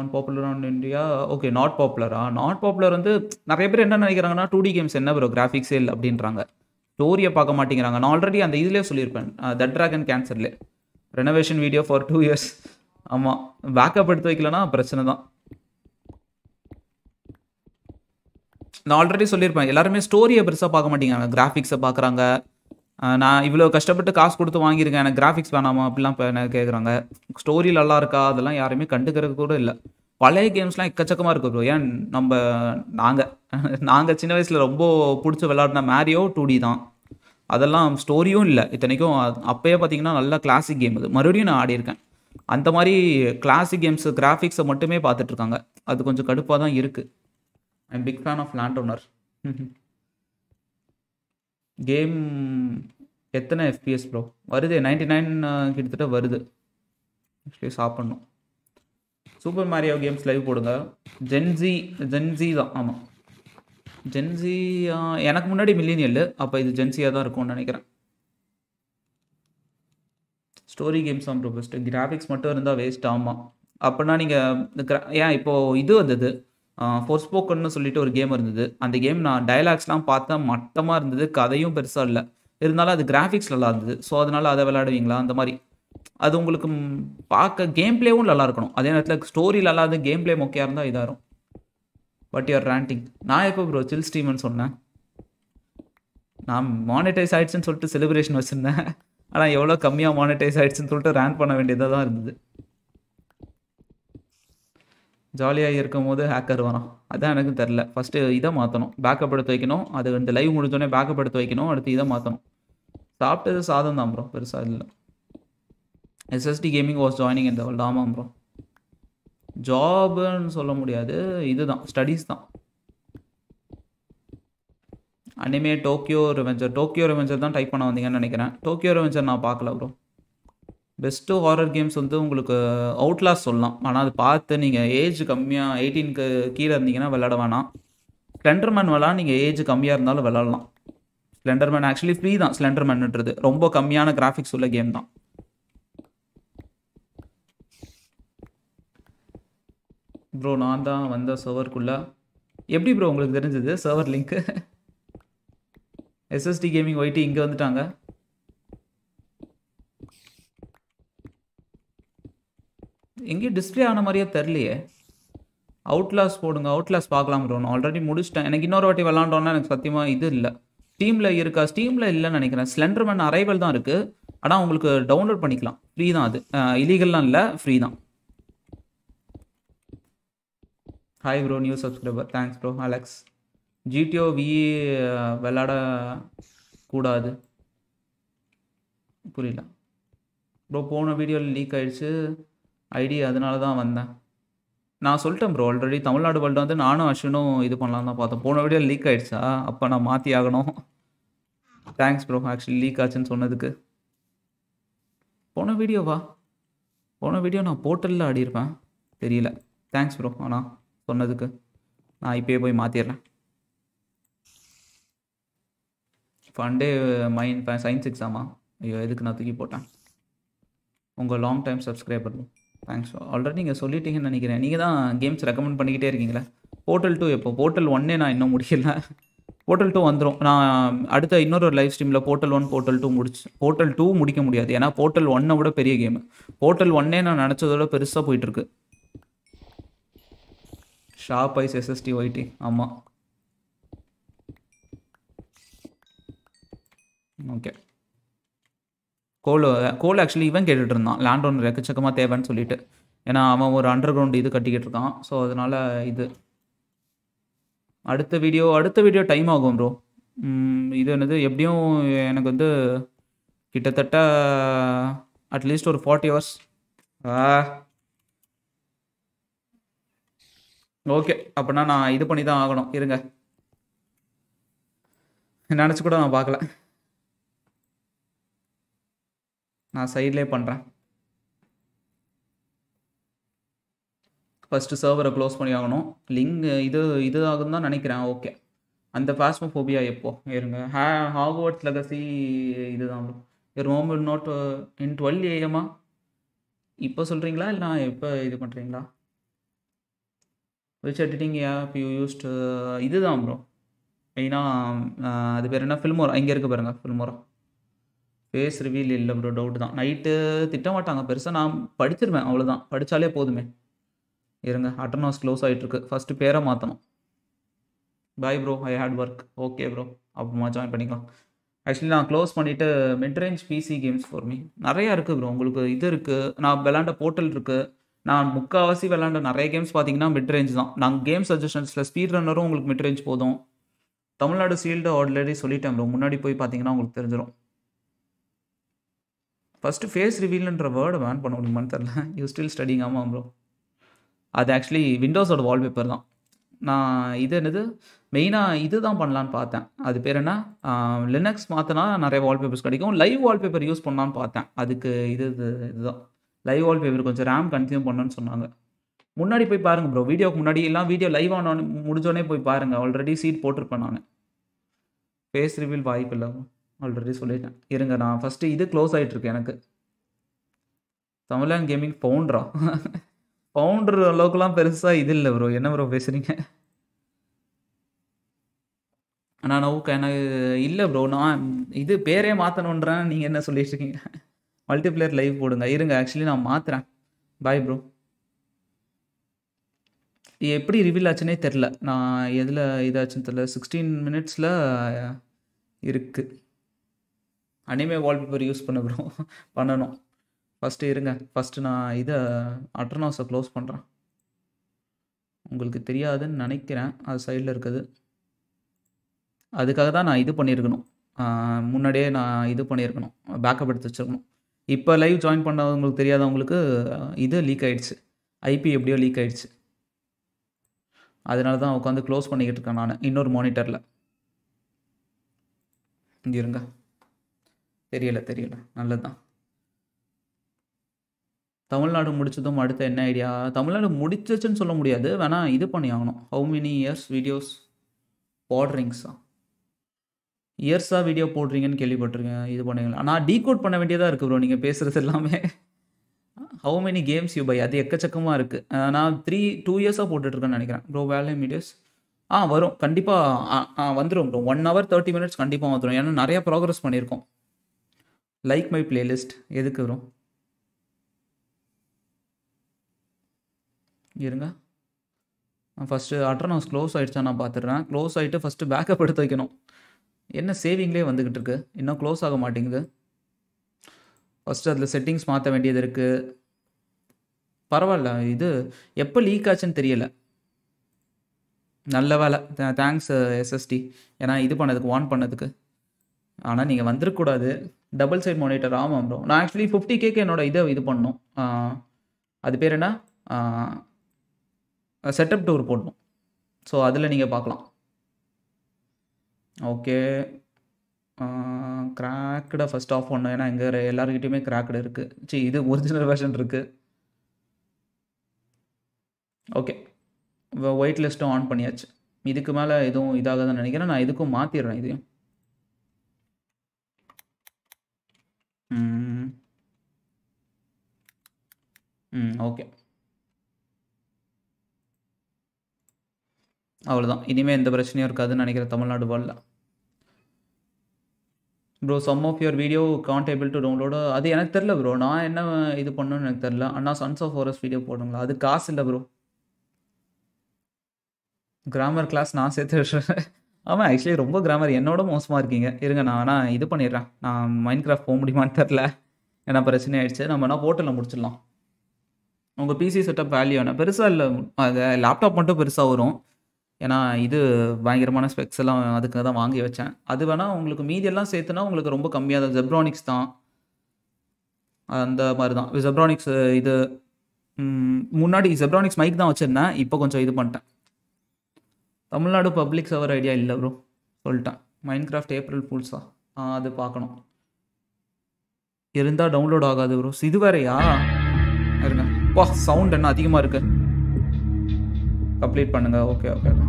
on popular on India. Okay not பாப்புலரா? Not popular வந்து நிறைய பேர் என்ன நினைக்கிறாங்கன்னா டூ டி கேம்ஸ் என்ன ப்ரோ கிராஃபிக்ஸே இல்லை அப்படின்றாங்க ஸ்டோரியை பார்க்க மாட்டேங்கிறாங்க. நான் ஆல்ரெடி அந்த இதுலேயே சொல்லியிருப்பேன். A that dragon renovation video for two years. ஆமாம் பேக்கப் எடுத்து வைக்கலன்னா பிரச்சனை தான். நான் ஆல்ரெடி சொல்லியிருப்பேன். எல்லாருமே ஸ்டோரியை பெருசாக பார்க்க மாட்டேங்கிறாங்க. கிராஃபிக்ஸை பார்க்குறாங்க. நான் இவ்வளோ கஷ்டப்பட்டு காசு கொடுத்து வாங்கியிருக்கேன். எனக்கு கிராஃபிக்ஸ் வேணாமா? அப்படிலாம் இப்போ எனக்கு கேட்குறாங்க. ஸ்டோரி நல்லா இருக்கா? அதெல்லாம் யாருமே கண்டுக்கிறது கூட இல்லை பழைய கேம்ஸ்லாம் எக்கச்சக்கமாக இருக்கு ப்ரோ. ஏன் நம்ம நாங்கள் நாங்கள் சின்ன வயசில் ரொம்ப புடிச்சு விளாடின மேரியோ 2டி தான். அதெல்லாம் ஸ்டோரியும் இல்லை இத்தனைக்கும் அப்போயே பார்த்தீங்கன்னா, நல்ல கிளாசிக் கேம் அது. மறுபடியும் நான் ஆடியிருக்கேன். அந்த மாதிரி கிளாசிக் கேம்ஸ் கிராஃபிக்ஸை மட்டுமே பார்த்துட்ருக்காங்க அது கொஞ்சம் கடுப்பாக தான் இருக்குது I big fan of land owner. Game எத்தனை எஃப்பிஎஸ் ப்ரோ? வருதே 99 கிட்டத்தட்ட வருது. ஆக்சுவலி சாப்பிட்ணும் சூப்பர் மாரியோ கேம்ஸ் லைவ் போடுங்க. ஜென்சி ஜென்சி தான். ஆமாம் ஜென்சி எனக்கு முன்னாடி மில்லேனியல். அப்போ இது ஜென்சியாக தான் இருக்கும்னு நினைக்கிறேன் ஸ்டோரி கேம்ஸ் தான் ப்ரோ பெஸ்ட்டு கிராஃபிக்ஸ் மட்டும் இருந்தால் வேஸ்ட் ஆமாம் அப்படின்னா நீங்கள் கிரா ஏன் இப்போது இது வந்தது. ஃபோர் ஸ்போக்கன்னு சொல்லிட்டு ஒரு கேம் இருந்தது. அந்த கேம் நான் டயலாக்ஸ்லாம் பார்த்தேன். மட்டமாக இருந்தது. கதையும் பெருசாக இல்லை இருந்தாலும் அது கிராஃபிக்ஸ் நல்லா இருந்தது. ஸோ, அதனால் அதை விளையாடுவீங்களா? அந்த மாதிரி அது உங்களுக்கு பார்க்க கேம் பிளேவும் நல்லா இருக்கணும். அதே நேரத்தில் ஸ்டோரி நல்லா இருந்து கேம் பிளே மொக்கையா இருந்தால் இதாயிரும். But you are ranting. நான் எப்போ ப்ரோ சில் ஸ்டீம்னு சொன்னேன்? நான் மானிட்டைஸ் ஆயிடுச்சுன்னு சொல்லிட்டு செலிப்ரேஷன் வச்சுருந்தேன் ஆனால் எவ்வளோ கம்மியாக மானிடைஸ் ஆயிடுச்சுன்னு சொல்லிட்டு ரேன் பண்ண வேண்டியதாக தான் இருந்தது. ஜாலியாக இருக்கும் போது ஹேக்கர் வரான். அதான் எனக்கும் தெரில ஃபஸ்ட்டு இதை மாற்றணும் பேக்கப் எடுத்து வைக்கணும். அது இந்த லைவ் முடிஞ்சோடனே பேக்கப் எடுத்து வைக்கணும். அடுத்து இதை மாற்றணும் சாப்பிட்டது சாதம் தான் ப்ரோ. பெருசாக இல்லை எஸ்எஸ்டி கேமிங் வாஸ் ஜாயினிங் இந்த வேர்ல்டு ஆமாம் ப்ரோ. ஜாபுன்னு சொல்ல முடியாது. இதுதான் ஸ்டடீஸ் தான். Anime Tokyo revenger. Tokyo revenger தான் டைப் பண்ண வந்தீங்கன்னு நினைக்கிறேன் டோக்கியோ ரிவெஞ்சர் நான் பார்க்கல ப்ரோ. பெஸ்ட்டு ஹாரர் கேம்ஸ் வந்து உங்களுக்கு அவுட்லாஸ் சொல்லலாம். ஆனால் அது பார்த்து நீங்கள் ஏஜ் கம்மியாக எயிட்டீனுக்கு கீழே இருந்தீங்கன்னா விளாட வேணாம். ஸ்லெண்டர்மேன் விளையாட நீங்கள் ஏஜ் கம்மியாக இருந்தாலும் விளையாடலாம். ஸ்லெண்டர்மேன் ஆக்சுவலி ஃப்ரீ தான் ஸ்லெண்டர்மேன்ன்றது ரொம்ப கம்மியான கிராஃபிக்ஸ் உள்ள கேம் தான். ப்ரோ நான் தான் வந்த சர்வருக்குள்ளே எப்படி ப்ரோ உங்களுக்கு தெரிஞ்சது? Server link SST gaming white இங்கே வந்துட்டாங்க. எங்கேயும் டிஸ்ப்ளே ஆன மாதிரியே தெரிலையே அவுட்லாஸ் போடுங்க அவுட்லாஸ் பார்க்கலாம் ப்ரோ நான் ஆல்ரெடி முடிச்சிட்டேன். எனக்கு இன்னொரு வாட்டி விளாண்டோன்னா எனக்கு சத்தியமாக இது இல்லை. ஸ்டீமில் இருக்கா? ஸ்டீமில் இல்லைன்னு நினைக்கிறேன். ஸ்லெண்டர்மேன் அரைவல் தான் இருக்குது ஆனால் உங்களுக்கு டவுன்லோட் பண்ணிக்கலாம். ஃப்ரீ தான் அது. இலீகல்லாம் இல்லை ஃப்ரீ தான். Hi bro new subscriber thanks bro Alex GTO we விளாட கூடாது. புரியல. ப்ரோ போன வீடியோவில் லீக் ஆயிடுச்சு. ஐடி அதனால தான் வந்தேன். நான் சொல்லிட்டேன் ப்ரோ ஆல்ரெடி தமிழ்நாடு வேர்ல்டு வந்து நானும் அஸ்வினும் இது பண்ணலாம் தான் பார்த்தோம். போன வீடியோ லீக் ஆகிடுச்சா அப்போ நான் மாற்றி ஆகணும். தேங்க்ஸ் ப்ரோ ஆக்சுவலி லீக் ஆச்சுன்னு சொன்னதுக்கு. போன வீடியோவா போன வீடியோ நான் போர்ட்டலில் ஆடியிருப்பேன். தெரியல. தேங்க்ஸ் ப்ரோ ஆனால் சொன்னதுக்கு. நான் இப்போயே போய் மாற்றிடுறேன் ஃபண்டே மைண்ட் சயின்ஸ் எக்ஸாமா ஐயோ எதுக்கு நான் தூக்கி போட்டேன்? உங்கள் long time subscriber thanks already நீங்கள் சொல்லிட்டீங்கன்னு நினைக்கிறேன். நீங்கள் தான் கேம்ஸ் ரெக்கமெண்ட் பண்ணிக்கிட்டே இருக்கீங்களே? போர்ட்டல் டூ எப்போ? போர்ட்டல் ஒன்னே நான் இன்னும் முடிக்கல. போர்ட்டல் டூ வந்துடும் நான் அடுத்த இன்னொரு லைவ் ஸ்ட்ரீமில் போர்ட்டல் ஒன் போர்ட்டல் டூ முடிச்சு போர்ட்டல் டூ முடிக்க முடியாது. ஏன்னா போர்ட்டல் ஒன்னை விட பெரிய கேமு போர்ட்டல் ஒன்னே நான் நினச்சதோட பெருசாக போயிட்டுருக்கு. ஷாப் ஐஸ் எஸ்எஸ்டி ஒய்டி ஆமாம் ஓகே கோல் கோல் ஆக்சுவலி இவன் கேட்டுட்டு இருந்தான் லேண்ட் ஒன்று எக்கச்சக்கமாக தேவைன்னு சொல்லிட்டு. ஏன்னா அவன் ஒரு அண்டர் கிரவுண்ட் இது கட்டிக்கிட்டு இருக்கான். ஸோ அதனால் இது. அடுத்த வீடியோ அடுத்த வீடியோ டைம் ஆகும் ப்ரோ இது என்னது? எப்படியும் எனக்கு வந்து கிட்டத்தட்ட அட்லீஸ்ட் ஒரு ஃபார்ட்டி ஹவர்ஸ் ஓகே அப்படின்னா நான் இது பண்ணி தான் ஆகணும். இருங்க. நினச்சி கூட நான் பார்க்கல. நான் சைட்லேயே பண்ணுறேன் ஃபஸ்ட்டு சர்வரை க்ளோஸ் பண்ணி ஆகணும். லிங்க் இது இது ஆகும் தான் நினைக்கிறேன். ஓகே அந்த ஃபாஸ்மோஃபோபியா எப்போ? இருங்க. ஹே ஹாக்வர்ட்ஸ் லெகசி இதுதான். ஒரு மோமல் நோட் இன் டுவெல் ஏஎம்மா இப்போ சொல்கிறீங்களா இல்லை நான் எப்போ இது பண்ணுறீங்களா which editing app you used இதுதான் ப்ரோ மெயினாக அது பேர் என்ன? ஃபில்மோரா இங்கே இருக்க பாருங்கள் ஃபில்மோரா ஃபேஸ் ரிவீல் இல்லை ப்ரோ டவுட் தான். நைட்டு திட்ட மாட்டாங்க பெருசாக நான் படிச்சிருவேன். அவ்வளோதான் படித்தாலே போதுமே. இருங்க. அட்டனாஸ் க்ளோஸ் ஆகிட்டுருக்கு ஃபஸ்ட்டு பேரை மாற்றணும் bye bro I hate work okay bro அப்புறமா ஜாயின் பண்ணிக்கலாம். ஆக்சுவலி நான் க்ளோஸ் பண்ணிவிட்டு midrange PC games for me நிறையா இருக்குது ப்ரோ உங்களுக்கு இது இருக்குது நான் விளாண்ட போர்ட்டல் இருக்குது நான் முக்கால்வாசி விளாண்ட நிறைய கேம்ஸ் பார்த்தீங்கன்னா மிட் ரேஞ்ச் தான் நாங்கள் கேம் சஜஷன்ஸில் ஸ்பீட் ரன்னரும் உங்களுக்கு மிட்ரேஞ்ச் போதும். தமிழ்நாடு சீல்டு ஆல்ரெடி சொல்லிட்டேன் ப்ரோ முன்னாடி போய் பார்த்தீங்கன்னா உங்களுக்கு தெரிஞ்சிடும் ஃபஸ்ட்டு ஃபேஸ் ரிவீல்ன்ற வேர்டை பேன் பண்ண முடியுமான்னு தெரில. யூ ஸ்டில் ஸ்டடிங் ஆமாம் ப்ரோ அது ஆக்சுவலி விண்டோஸோட வால்பேப்பர் தான். நான் இது என்னது? மெயினாக இது தான் பண்ணலான்னு பார்த்தேன். அது பேர் என்ன? லினக்ஸ் மாற்றினா நிறைய வால்பேப்பர்ஸ் கிடைக்கும். லைவ் வால்பேப்பர் யூஸ் பண்ணலான்னு பார்த்தேன். அதுக்கு இது இது இதுதான். லைவ் வால்பேப்பர் கொஞ்சம் ரேம் கன்சியூம் பண்ணணும்னு சொன்னாங்க. முன்னாடி போய் பாருங்கள் ப்ரோ வீடியோக்கு முன்னாடி எல்லாம் வீடியோ லைவ் ஆனோன்னு முடிஞ்சோடனே போய் பாருங்கள் ஆல்ரெடி சீட் போட்டிருப்பேன் நான். ஃபேஸ் ரிவீல் வாய்ப்பு இல்லை ஆல்ரெடி சொல்லிட்டேன். இருங்க நான் ஃபஸ்ட்டு இது க்ளோஸ் ஆகிட்டுருக்கு எனக்கு. தமிழன் கேமிங் பவுண்ட்ரா பவுண்டர் அளவுக்குலாம் பெருசாக இது இல்லை ப்ரோ என்ன ப்ரோ பேசுகிறீங்க நான் ஓகே எனக்கு இல்லை ப்ரோ நான் இது பேரே மாற்றணுன்றேன் நீங்கள் என்ன சொல்லிட்டு இருக்கீங்க? மல்டிப்ளேயர் லைவ் போடுங்க. இருங்க ஆக்சுவலி நான் மாற்றுறேன் பாய் ப்ரோ எப்படி ரிவீல் ஆச்சுன்னே தெரில நான் எதில் இதாச்சுன்னு தெரில சிக்ஸ்டீன் மினிட்ஸில் இருக்குது அனிமே வால்பேப்பர் யூஸ் பண்ண ப்ரோ பண்ணணும். ஃபஸ்ட்டு இருங்க. ஃபஸ்ட்டு நான் இதை அட்டர்னாஸை க்ளோஸ் பண்ணுறேன் உங்களுக்கு தெரியாதுன்னு நினைக்கிறேன். அது சைடில் இருக்குது. அதுக்காக தான் நான் இது பண்ணியிருக்கணும். முன்னாடியே நான் இது பண்ணியிருக்கணும். பேக்கப் எடுத்து வச்சுருக்கணும். இப்போ லைவ் ஜாயின் பண்ணவங்களுக்கு தெரியாதவங்களுக்கு இது லீக் ஆகிடுச்சு ஐபி எப்படியோ லீக் ஆகிடுச்சு அதனால தான் உட்காந்து க்ளோஸ் பண்ணிக்கிட்டு இருக்கேன் நான். இன்னொரு மானிட்டரில் இங்கே இருங்க. தெரியல தெரியல. நல்லது தான் தமிழ்நாடு முடிச்சதும் அடுத்த என்ன ஐடியா தமிழ்நாடு முடிச்சிச்சுன்னு சொல்ல முடியாது. வேணால் இது பண்ணி ஆகணும். ஹவு மெனி இயர்ஸ் வீடியோஸ் பார்டரிங்ஸா இயர்ஸாக வீடியோ போடுறீங்கன்னு கேள்விப்பட்டிருக்கேன். இது பண்ணுவீங்களா? நான் டீகோட் பண்ண வேண்டியதாக இருக்குது ப்ரோ நீங்கள் பேசுகிறது எல்லாமே. How many games you buy அது எக்கச்சக்கமாக இருக்குது நான் த்ரீ டூ இயர்ஸாக போட்டுட்ருக்கேன்னு நினைக்கிறேன் ப்ரோ வேலை மீடியஸ் ஆ வரும். கண்டிப்பாக வந்துடும் bro one hour thirty minutes கண்டிப்பாக வந்துடும் ஏன்னா நிறையா ப்ராக்ரஸ் பண்ணியிருக்கோம். லைக் மை பிளேலிஸ்ட் எதுக்கு வரும் இருங்க. ஃபஸ்ட்டு அட்ரனோஸ் க்ளோஸ் ஆகிடுச்சா நான் பார்த்துடுறேன் க்ளோஸ் ஆகிட்டு ஃபஸ்ட்டு பேக்கப் எடுத்து வைக்கணும். என்ன சேவிங்லேயே வந்துக்கிட்டு இருக்கு? இன்னும் க்ளோஸ் ஆக மாட்டேங்குது. ஃபஸ்ட்டு அதில் செட்டிங்ஸ் மாற்ற வேண்டியது இருக்குது பரவாயில்ல இது எப்போ லீக் ஆச்சுன்னு தெரியல. நல்ல வேலை. தேங்க்ஸ் எஸ்எஸ்டி ஏன்னா இது பண்ணதுக்கு வான் பண்ணதுக்கு. ஆனால் நீங்கள் வந்துருக்கக்கூடாது. டபுள் சைட் மானிட்டர் ஆமாம் ப்ரோ நான் ஆக்சுவலி ஃபிஃப்டி கேக்கு என்னோட இதை இது பண்ணோம். அது பேர் என்ன? செட்டப் டூர் போடணும். ஸோ அதில் நீங்கள் பார்க்கலாம். ஓகே கிராக்கடை ஃபஸ்ட் ஆஃப் பண்ணோம் ஏன்னா எங்கள் எல்லாருக்கிட்டையுமே கிராக்கடு இருக்குது சி இது ஒரிஜினல் வெர்ஷன் இருக்குது ஓகே ஒயிட் லிஸ்ட்டும் ஆன் பண்ணியாச்சு. இதுக்கு மேலே எதுவும் இதாகதான் நினைக்கிறேன். நான் இதுக்கும் மாற்றிடுறேன் இதையும் ம் ம் Mm-hmm. Mm, ஓகே அவ்வளோதான் இனிமேல் எந்த பிரச்சனையும் இருக்காதுன்னு நினைக்கிறேன் தமிழ்நாடு வேர்ல்டில் bro some of your video can't able to download அது எனக்கு தெரில ப்ரோ நான் என்ன இது பண்ணணும்னு எனக்கு தெரில அண்ணா சன்ஸ் ஆஃப் ஃபாரஸ்ட் வீடியோ போடுங்களா? அது காசு இல்லை ப்ரோ கிராமர் கிளாஸ் நான் சேர்த்து விட்றேன் ஆமாம் ஆக்சுவலி ரொம்ப கிராமர் என்னோட மோசமாக இருக்கீங்க இருங்க நான் ஆனால் இது பண்ணிடுறேன். நான் மைண்ட் கிராஃப்ட் போக முடியுமான்னு தெரில ஏன்னா பிரச்சனை ஆயிடுச்சு. நம்ம என்ன போர்ட்டலில் முடிச்சிடலாம். உங்கள் பிசி செட்டப் வேல்யூ என்ன? பெருசாக இல்லை. அது லேப்டாப் மட்டும் பெருசாக வரும். ஏன்னா இது பயங்கரமான ஸ்பெக்ஸ் எல்லாம் அதுக்கு தான் வாங்கி வச்சேன். அது வேணால் உங்களுக்கு மீதியெல்லாம் சேர்த்துனா உங்களுக்கு ரொம்ப கம்மியாக தான். ஜெப்ரானிக்ஸ் தான். அந்த மாதிரி தான். ஜெப்ரானிக்ஸ் இது முன்னாடி ஜெப்ரானிக்ஸ் மைக் தான் வச்சுருந்தேன். இப்போ கொஞ்சம் இது பண்ணிட்டேன். தமிழ்நாடு பப்ளிக் சர்வர் ஐடியா இல்லை ப்ரோ சொல்லிட்டேன். மைண்ட் கிராஃப்ட் ஏப்ரல் ஃபூல்ஸா அது பார்க்கணும். இருந்தால் டவுன்லோட் ஆகாது ப்ரோ இது வேறையா? இருங்க. வா சவுண்ட் என்ன அதிகமாக இருக்கு? கம்ப்ளீட் பண்ணுங்க. ஓகே ஓகே ஓகே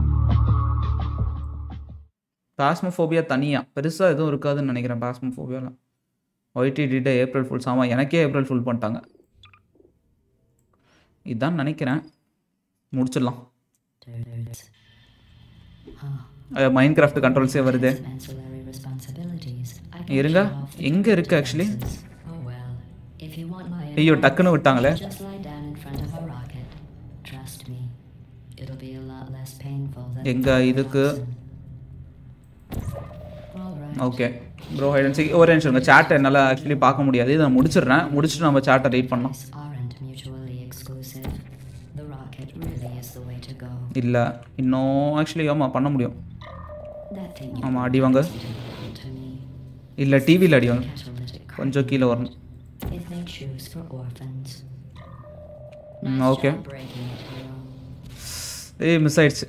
பாஸ்மோஃபோபியா தனியாக பெருசாக எதுவும் இருக்காதுன்னு நினைக்கிறேன் பாஸ்மோஃபோபியாவில் ஒய்டிடிட்ட ஏப்ரல் ஃபுல்ஸ் ஆமாம் எனக்கே ஏப்ரல் ஃபுல் பண்ணிட்டாங்க. இதுதான் நினைக்கிறேன். முடிச்சிடலாம். மைண்ட் கிராஃப்ட் கண்ட்ரோல்ஸே வருது. இருங்க. எங்கே இருக்கு ஆக்சுவலி ஐயோ டக்குன்னு விட்டாங்களே. எங்க இதுக்கு? ஓகே ப்ரோ ஹைடன் ஒரு நிமிஷம் உங்கள் சேட்டை என்னால் ஆக்சுவலி பார்க்க முடியாது. இதை நான் முடிச்சிடுறேன். முடிச்சுட்டு நம்ம சேட்டை ரீட் பண்ணோம் இல்லை. இன்னும் ஆக்சுவலி ஆமாம் பண்ண முடியும். ஆமாம் அடி வாங்க. இல்லை டிவியில் அடி வாங்க. கொஞ்சம் கீழே வரணும். ஓகே ஏய் மிஸ் ஆயிடுச்சு.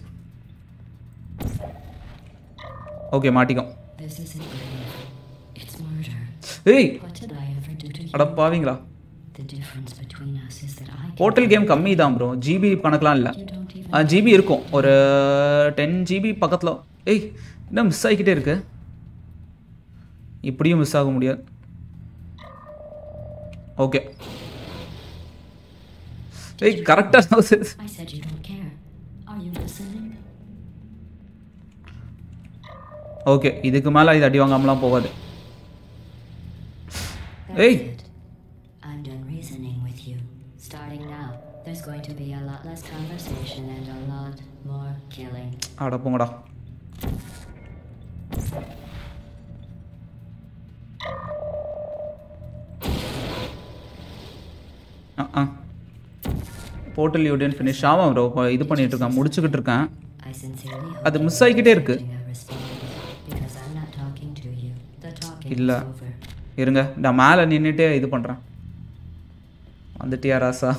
போர்ட்டல் மாட்டிக்கும் ஏய்! அட பாவீங்களா. போர்ட்டல் கேம் கம்மி தான் ப்ரோ ஜிபி கணக்கெலாம் இல்லை. ஜிபி இருக்கும். ஒரு டென் ஜிபி பக்கத்தில். ஏய் என்ன மிஸ் ஆகிக்கிட்டே இருக்கு? இப்படியும் மிஸ் ஆக முடியாது. ஓகே ஏய் கரெக்டாக? ஓகே இதுக்கு மேலே இது அடி வாங்காமலாம் போகாது. That's அட போங்கடா ஆ போர்ட்டல் யூ டென்ட் ஃபினிஷ் ஆமாம் ப்ரோ இது பண்ணிட்டு இருக்கேன் முடிச்சுக்கிட்டு இருக்கேன் அது மிஸ் ஆகிக்கிட்டே இருக்கு இல்ல. இருங்க நான் மேலே நின்றுட்டே இது பண்ணுறேன் வந்துட்டியா ராசா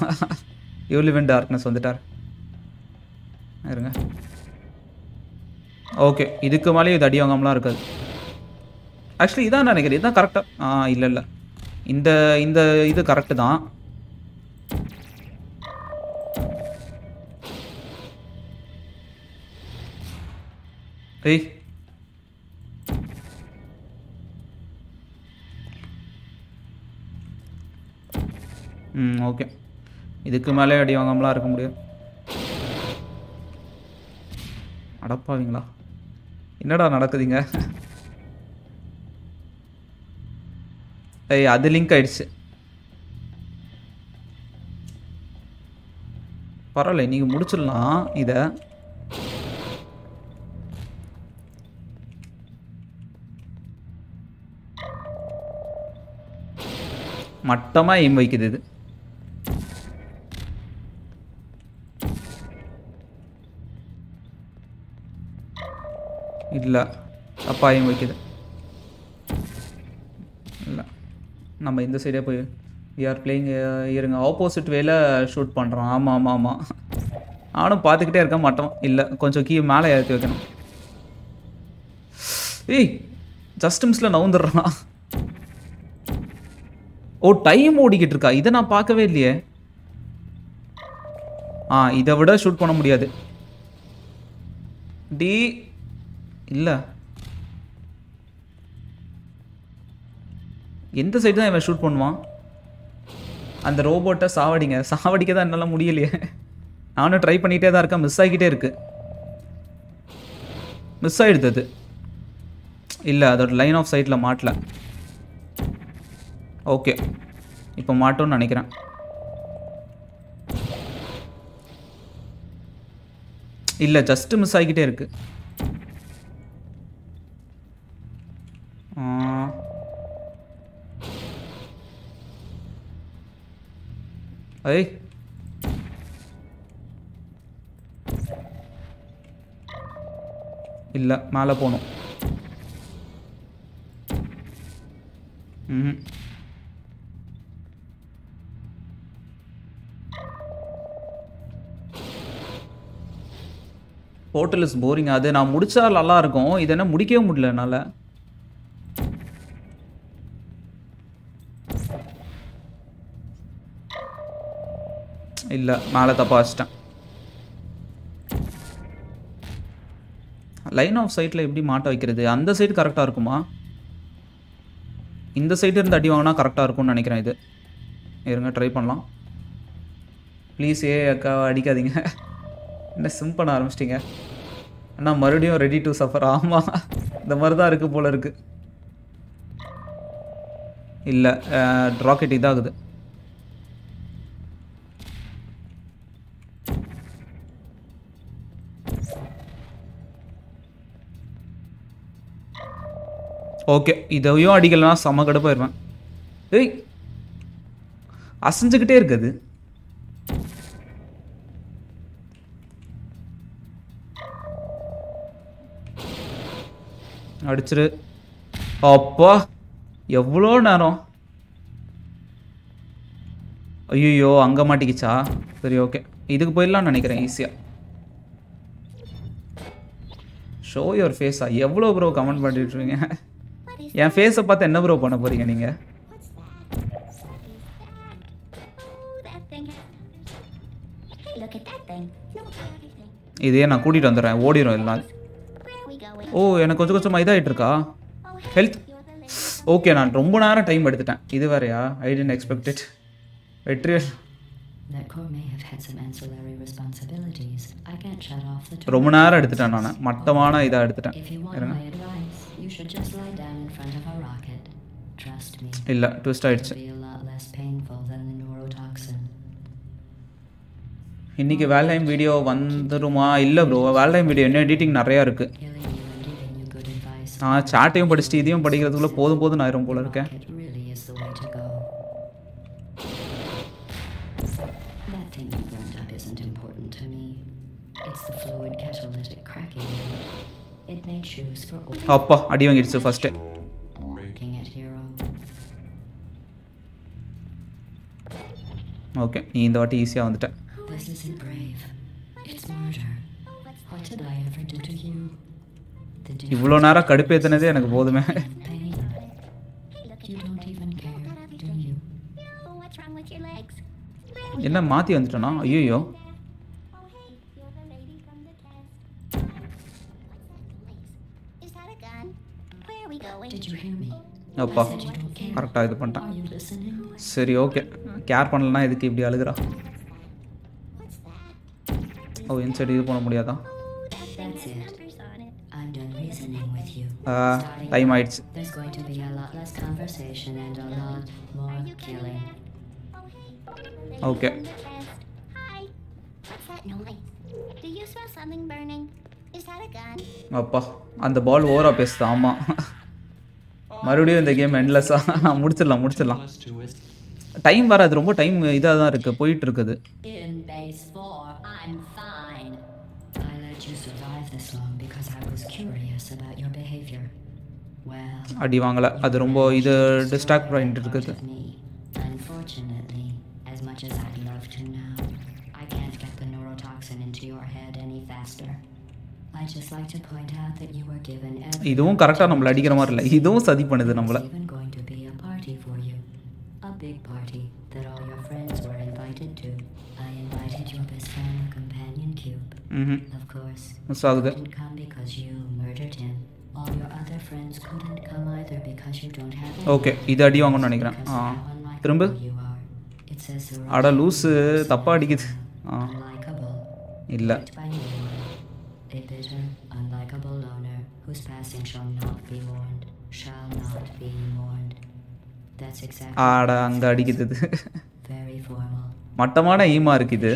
யூ லிவ் இன் டார்க்னஸ் வந்துட்டார் இருங்க ஓகே இதுக்கு மேலேயும் இது அடி வாங்காமலாம் இருக்காது. ஆக்சுவலி இதான் நினைக்கிறேன். இதுதான் கரெக்டாக ஆ? இல்லை இல்லை. இந்த இந்த இது கரெக்டு தான். ஏய். ம் ஓகே இதுக்கு மேலே அடி வாங்காமலாம் இருக்க முடியும் அடப்பாவீங்களா? என்னடா நடக்குதுங்க? ஏய் அது லிங்க் ஆயிடுச்சு. பரவாயில்ல நீங்கள் முடிச்சிடலாம் இதை. மட்டமாக எய்ம் வைக்குது இது. இல்லை. அப்பாயும் வைக்குது. இல்லை. நம்ம இந்த சைடே போய் ஆர் பிளேயிங் இருங்க. ஆப்போசிட் வேல ஷூட் பண்ணுறோம் ஆமாம் ஆமாம் ஆமாம் நானும் பார்த்துக்கிட்டே இருக்க மாட்டோம். இல்லை கொஞ்சம் கீ மேலே ஏற்றி வைக்கணும். ஏய் ஜஸ்ட் மிஸ்ல நவுந்துடுறான் ஓ டைம் ஓடிக்கிட்டு இருக்கா. இதை நான் பார்க்கவே இல்லையே. ஆ இதை விட ஷூட் பண்ண முடியாது. டி இல்லை. எந்த சைடு தான் இவன் ஷூட் பண்ணுவான்? அந்த ரோபோட்டை சாவடிங்க. சாவடிக்க தான் என்னால் முடியலையே. நானும் ட்ரை பண்ணிகிட்டே தான் இருக்கேன். மிஸ் ஆகிக்கிட்டே இருக்கு. மிஸ் ஆகிடுது அது. இல்லை அதோட லைன் ஆஃப் சைட்டில் மாட்டல. ஓகே இப்போ மாட்டோம்னு நினைக்கிறேன். இல்லை ஜஸ்ட்டு மிஸ் ஆகிக்கிட்டே இருக்குது ஆ. இல்லை மேலே போகணும் ம் போர்ட்டல் இஸ் போரிங் அது நான் முடிச்சா நல்லா இருக்கும். இது என்ன முடிக்கவே முடியல என்னால். இல்லை மேலே தப்பாக வச்சிட்டேன். லைன் ஆஃப் சைட்டில் எப்படி மாட்ட வைக்கிறது? அந்த சைடு கரெக்டாக இருக்குமா? இந்த சைடு இருந்து அடி வாங்கினா கரெக்டாக இருக்கும்னு நினைக்கிறேன் இது. இருங்க ட்ரை பண்ணலாம். ப்ளீஸ் ஏ அக்கா அடிக்காதீங்க. என்ன சிம் பண்ண ஆரம்பிச்சிட்டிங்க. அண்ணா மறுபடியும் ரெடி டு சஃபர் ஆமாம் இந்த மாதிரி தான் இருக்குது போல இருக்குது இல்லை ராக்கெட் இதாகுது. ஓகே இதையும் அடிக்கலனா செம கடுப்பாயிருவேன். ஏய் அசைஞ்சுக்கிட்டே இருக்குது. அடிச்சிரு. அப்பா எவ்வளோ நேரம்? ஐயோ அங்கே மாட்டிக்கிச்சா? சரி ஓகே இதுக்கு போயிடலாம்னு நினைக்கிறேன் ஈஸியாக ஷோ யுவர் ஃபேஸா எவ்வளோ ப்ரோ கமெண்ட் பண்ணிட்டுருக்கீங்க என் ஃபேஸை பார்த்து என்ன ப்ரோ பண்ண போறீங்க? Oh, anything. இதையே நான் கூட்டிகிட்டு வந்துடுறேன் ஓடிடும் எல்லாம்? ஓ எனக்கு கொஞ்சம் கொஞ்சமாக இதாகிட்டு இருக்கா Oh, ஹெல்த். ஓகே நான் ரொம்ப நேரம் டைம் எடுத்துட்டேன் இது வேறையா ஐ டென்ட் எக்ஸ்பெக்டட் the ரொம்ப. நேரம் எடுத்துட்டேன் நான் மட்டமான இதாக எடுத்துட்டேன் than the neurotoxin. இன்னைக்கு வேலைடைம் வீடியோ வந்துருமா? இல்லை ப்ரோ வேலைடைம் வீடியோ என்ன எடிட்டிங் நிறையா இருக்குது. நான் சாட்டையும் படிச்சுட்டு இதையும் படிக்கிறதுக்குள்ள போதும் போதும் ஆயிரும் போல இருக்கேன் Rocket really is the okay நீ இந்த வாட்டி ஈஸியாக வந்துட்ட This isn't brave. It's murder. What did I ever do to you? The இவ்வளோ நேரம் கடுப்பேற்றினதே எனக்கு போதுமே Oh, என்ன மாற்றி வந்துட்டேனா ஐயோ Oh? அப்பா கரெக்டாக இது பண்ணிட்டேன்? சரி ஓகே கேர் பண்ணலனா எதுக்கு இப்படி அழுகுறா? ஓ இன்சைடு இது பண்ண முடியாதா. டைம் ஆயிடுச்சு. Oh, gun? அப்பா அந்த பால் ஓவரா பேசுது ஆமாம் மறுபடியும் இந்த கேம் என்லெஸ்ஸாக முடிச்சிடலாம் முடிச்சிடலாம் டைம் வராது ரொம்ப டைம் இதாக தான் இருக்குது போயிட்டு இருக்குது அடி வாங்கலை அது ரொம்ப இது டிஸ்ட்ராக்ட் பண்ணிட்டு இருக்குது as much as I'd love to know. I can't get the neurotoxin into your faster. இதுவும் கரெக்டாக நம்மளை அடிக்கிற மாதிரி இல்லை இதுவும் சதி பண்ணுது நம்மளை There's even going to be a party for you. A big party that all your friends were invited to. I invited your best friend, the companion cube. Hmm Of course, miss ஆகுது didn't come because you murdered him. All your other friends couldn't come either because you don't have any. Okay இது அடி வாங்கணும்னு நினைக்கிறேன் ஆ திரும்ப அட. Loose தப்பாக அடிக்குது ஆ. இல்லை A bitter, unlikable loner whose passing shall not be mourned, shall not be mourned. That's exactly ஆட அங்கே அடிக்குது very formal. மட்டமான ஈமா இருக்கு இது.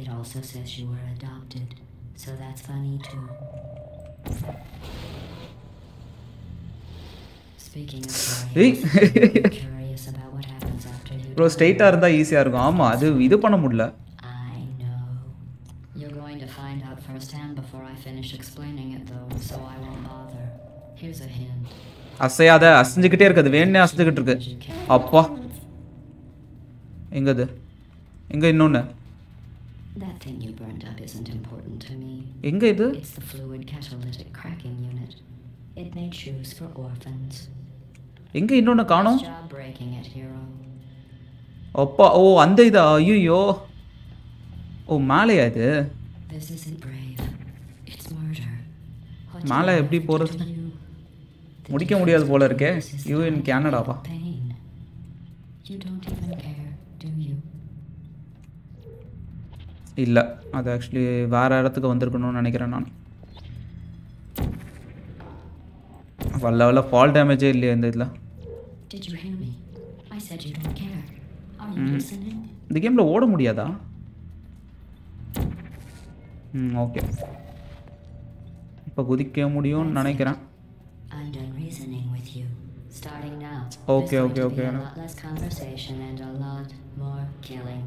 It also says you were adopted, so that's funny too. Speaking of curious, about what happens after you. Bro die. ஸ்ட்ரெயிட்டாக இருந்தால் ஈஸியாக இருக்கும் ஆமாம் அது இது பண்ண முடியல அசையாத அசைஞ்சுக்கிட்டே இருக்குது வேணே அசைஞ்சுக்கிட்டு இருக்கு அப்பா எங்க இது எங்க இன்னொன்று That thing you burned up isn't important to me. எங்க இது It's the fluid catalytic cracking unit. It made shoes for orphans. எங்க இன்னொன்று காணோம். அப்பா ஓ அந்த இதா ஐயோ ஓ மேலையா இது This isn't brave. It's murder. What மேலே எப்படி போறது? முடிக்க முடியாது போல இருக்கே. You in you? இல்லை அது ஆக்சுவலி வேற இடத்துக்கு வந்திருக்கணும்னு நினைக்கிறேன் நான். வல்ல வல்ல ஃபால் டேமேஜே இல்லையா இந்த இதில்? இந்த கேமில் ஓட முடியாதா? ம் ஓகே இப்போ குதிக்க முடியும்னு நினைக்கிறேன். reasoning with you. Starting now. Okay, there's okay, going to be okay. A lot less conversation and a lot more killing.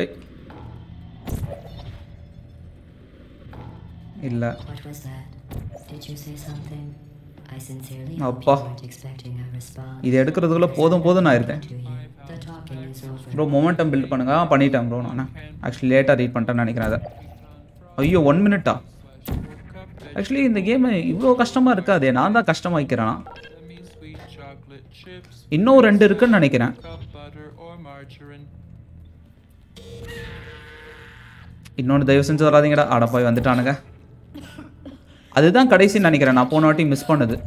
ஏய் இல்லை What was that? Did you say something? I sincerely hope அப்பா. you weren't expecting a response. இது எடுக்கிறதுக்குள்ள போதும் போதும் நான் இருக்கேன் Bro momentum build பண்ணுங்க. பண்ணிட்டேன் ப்ரோ நான். ஆக்சுவலி லேட்டாக ரீட் பண்ணிட்டேன்னு நினைக்கிறேன் அதை. ஐயோ ஒன் மினிட்டா ஆக்சுவலி இந்த கேம் இவ்வளோ கஷ்டமாக இருக்காதே. நான் தான் கஷ்டமாக வைக்கிறேன் இன்னும் ரெண்டு இருக்குன்னு நினைக்கிறேன். இன்னொன்று தயவு செஞ்சு வராதீங்கடா. அட போய் வந்துட்டானுங்க. அதுதான் கடைசின்னு நினைக்கிறேன். நான் போன வாட்டி மிஸ் பண்ணுது.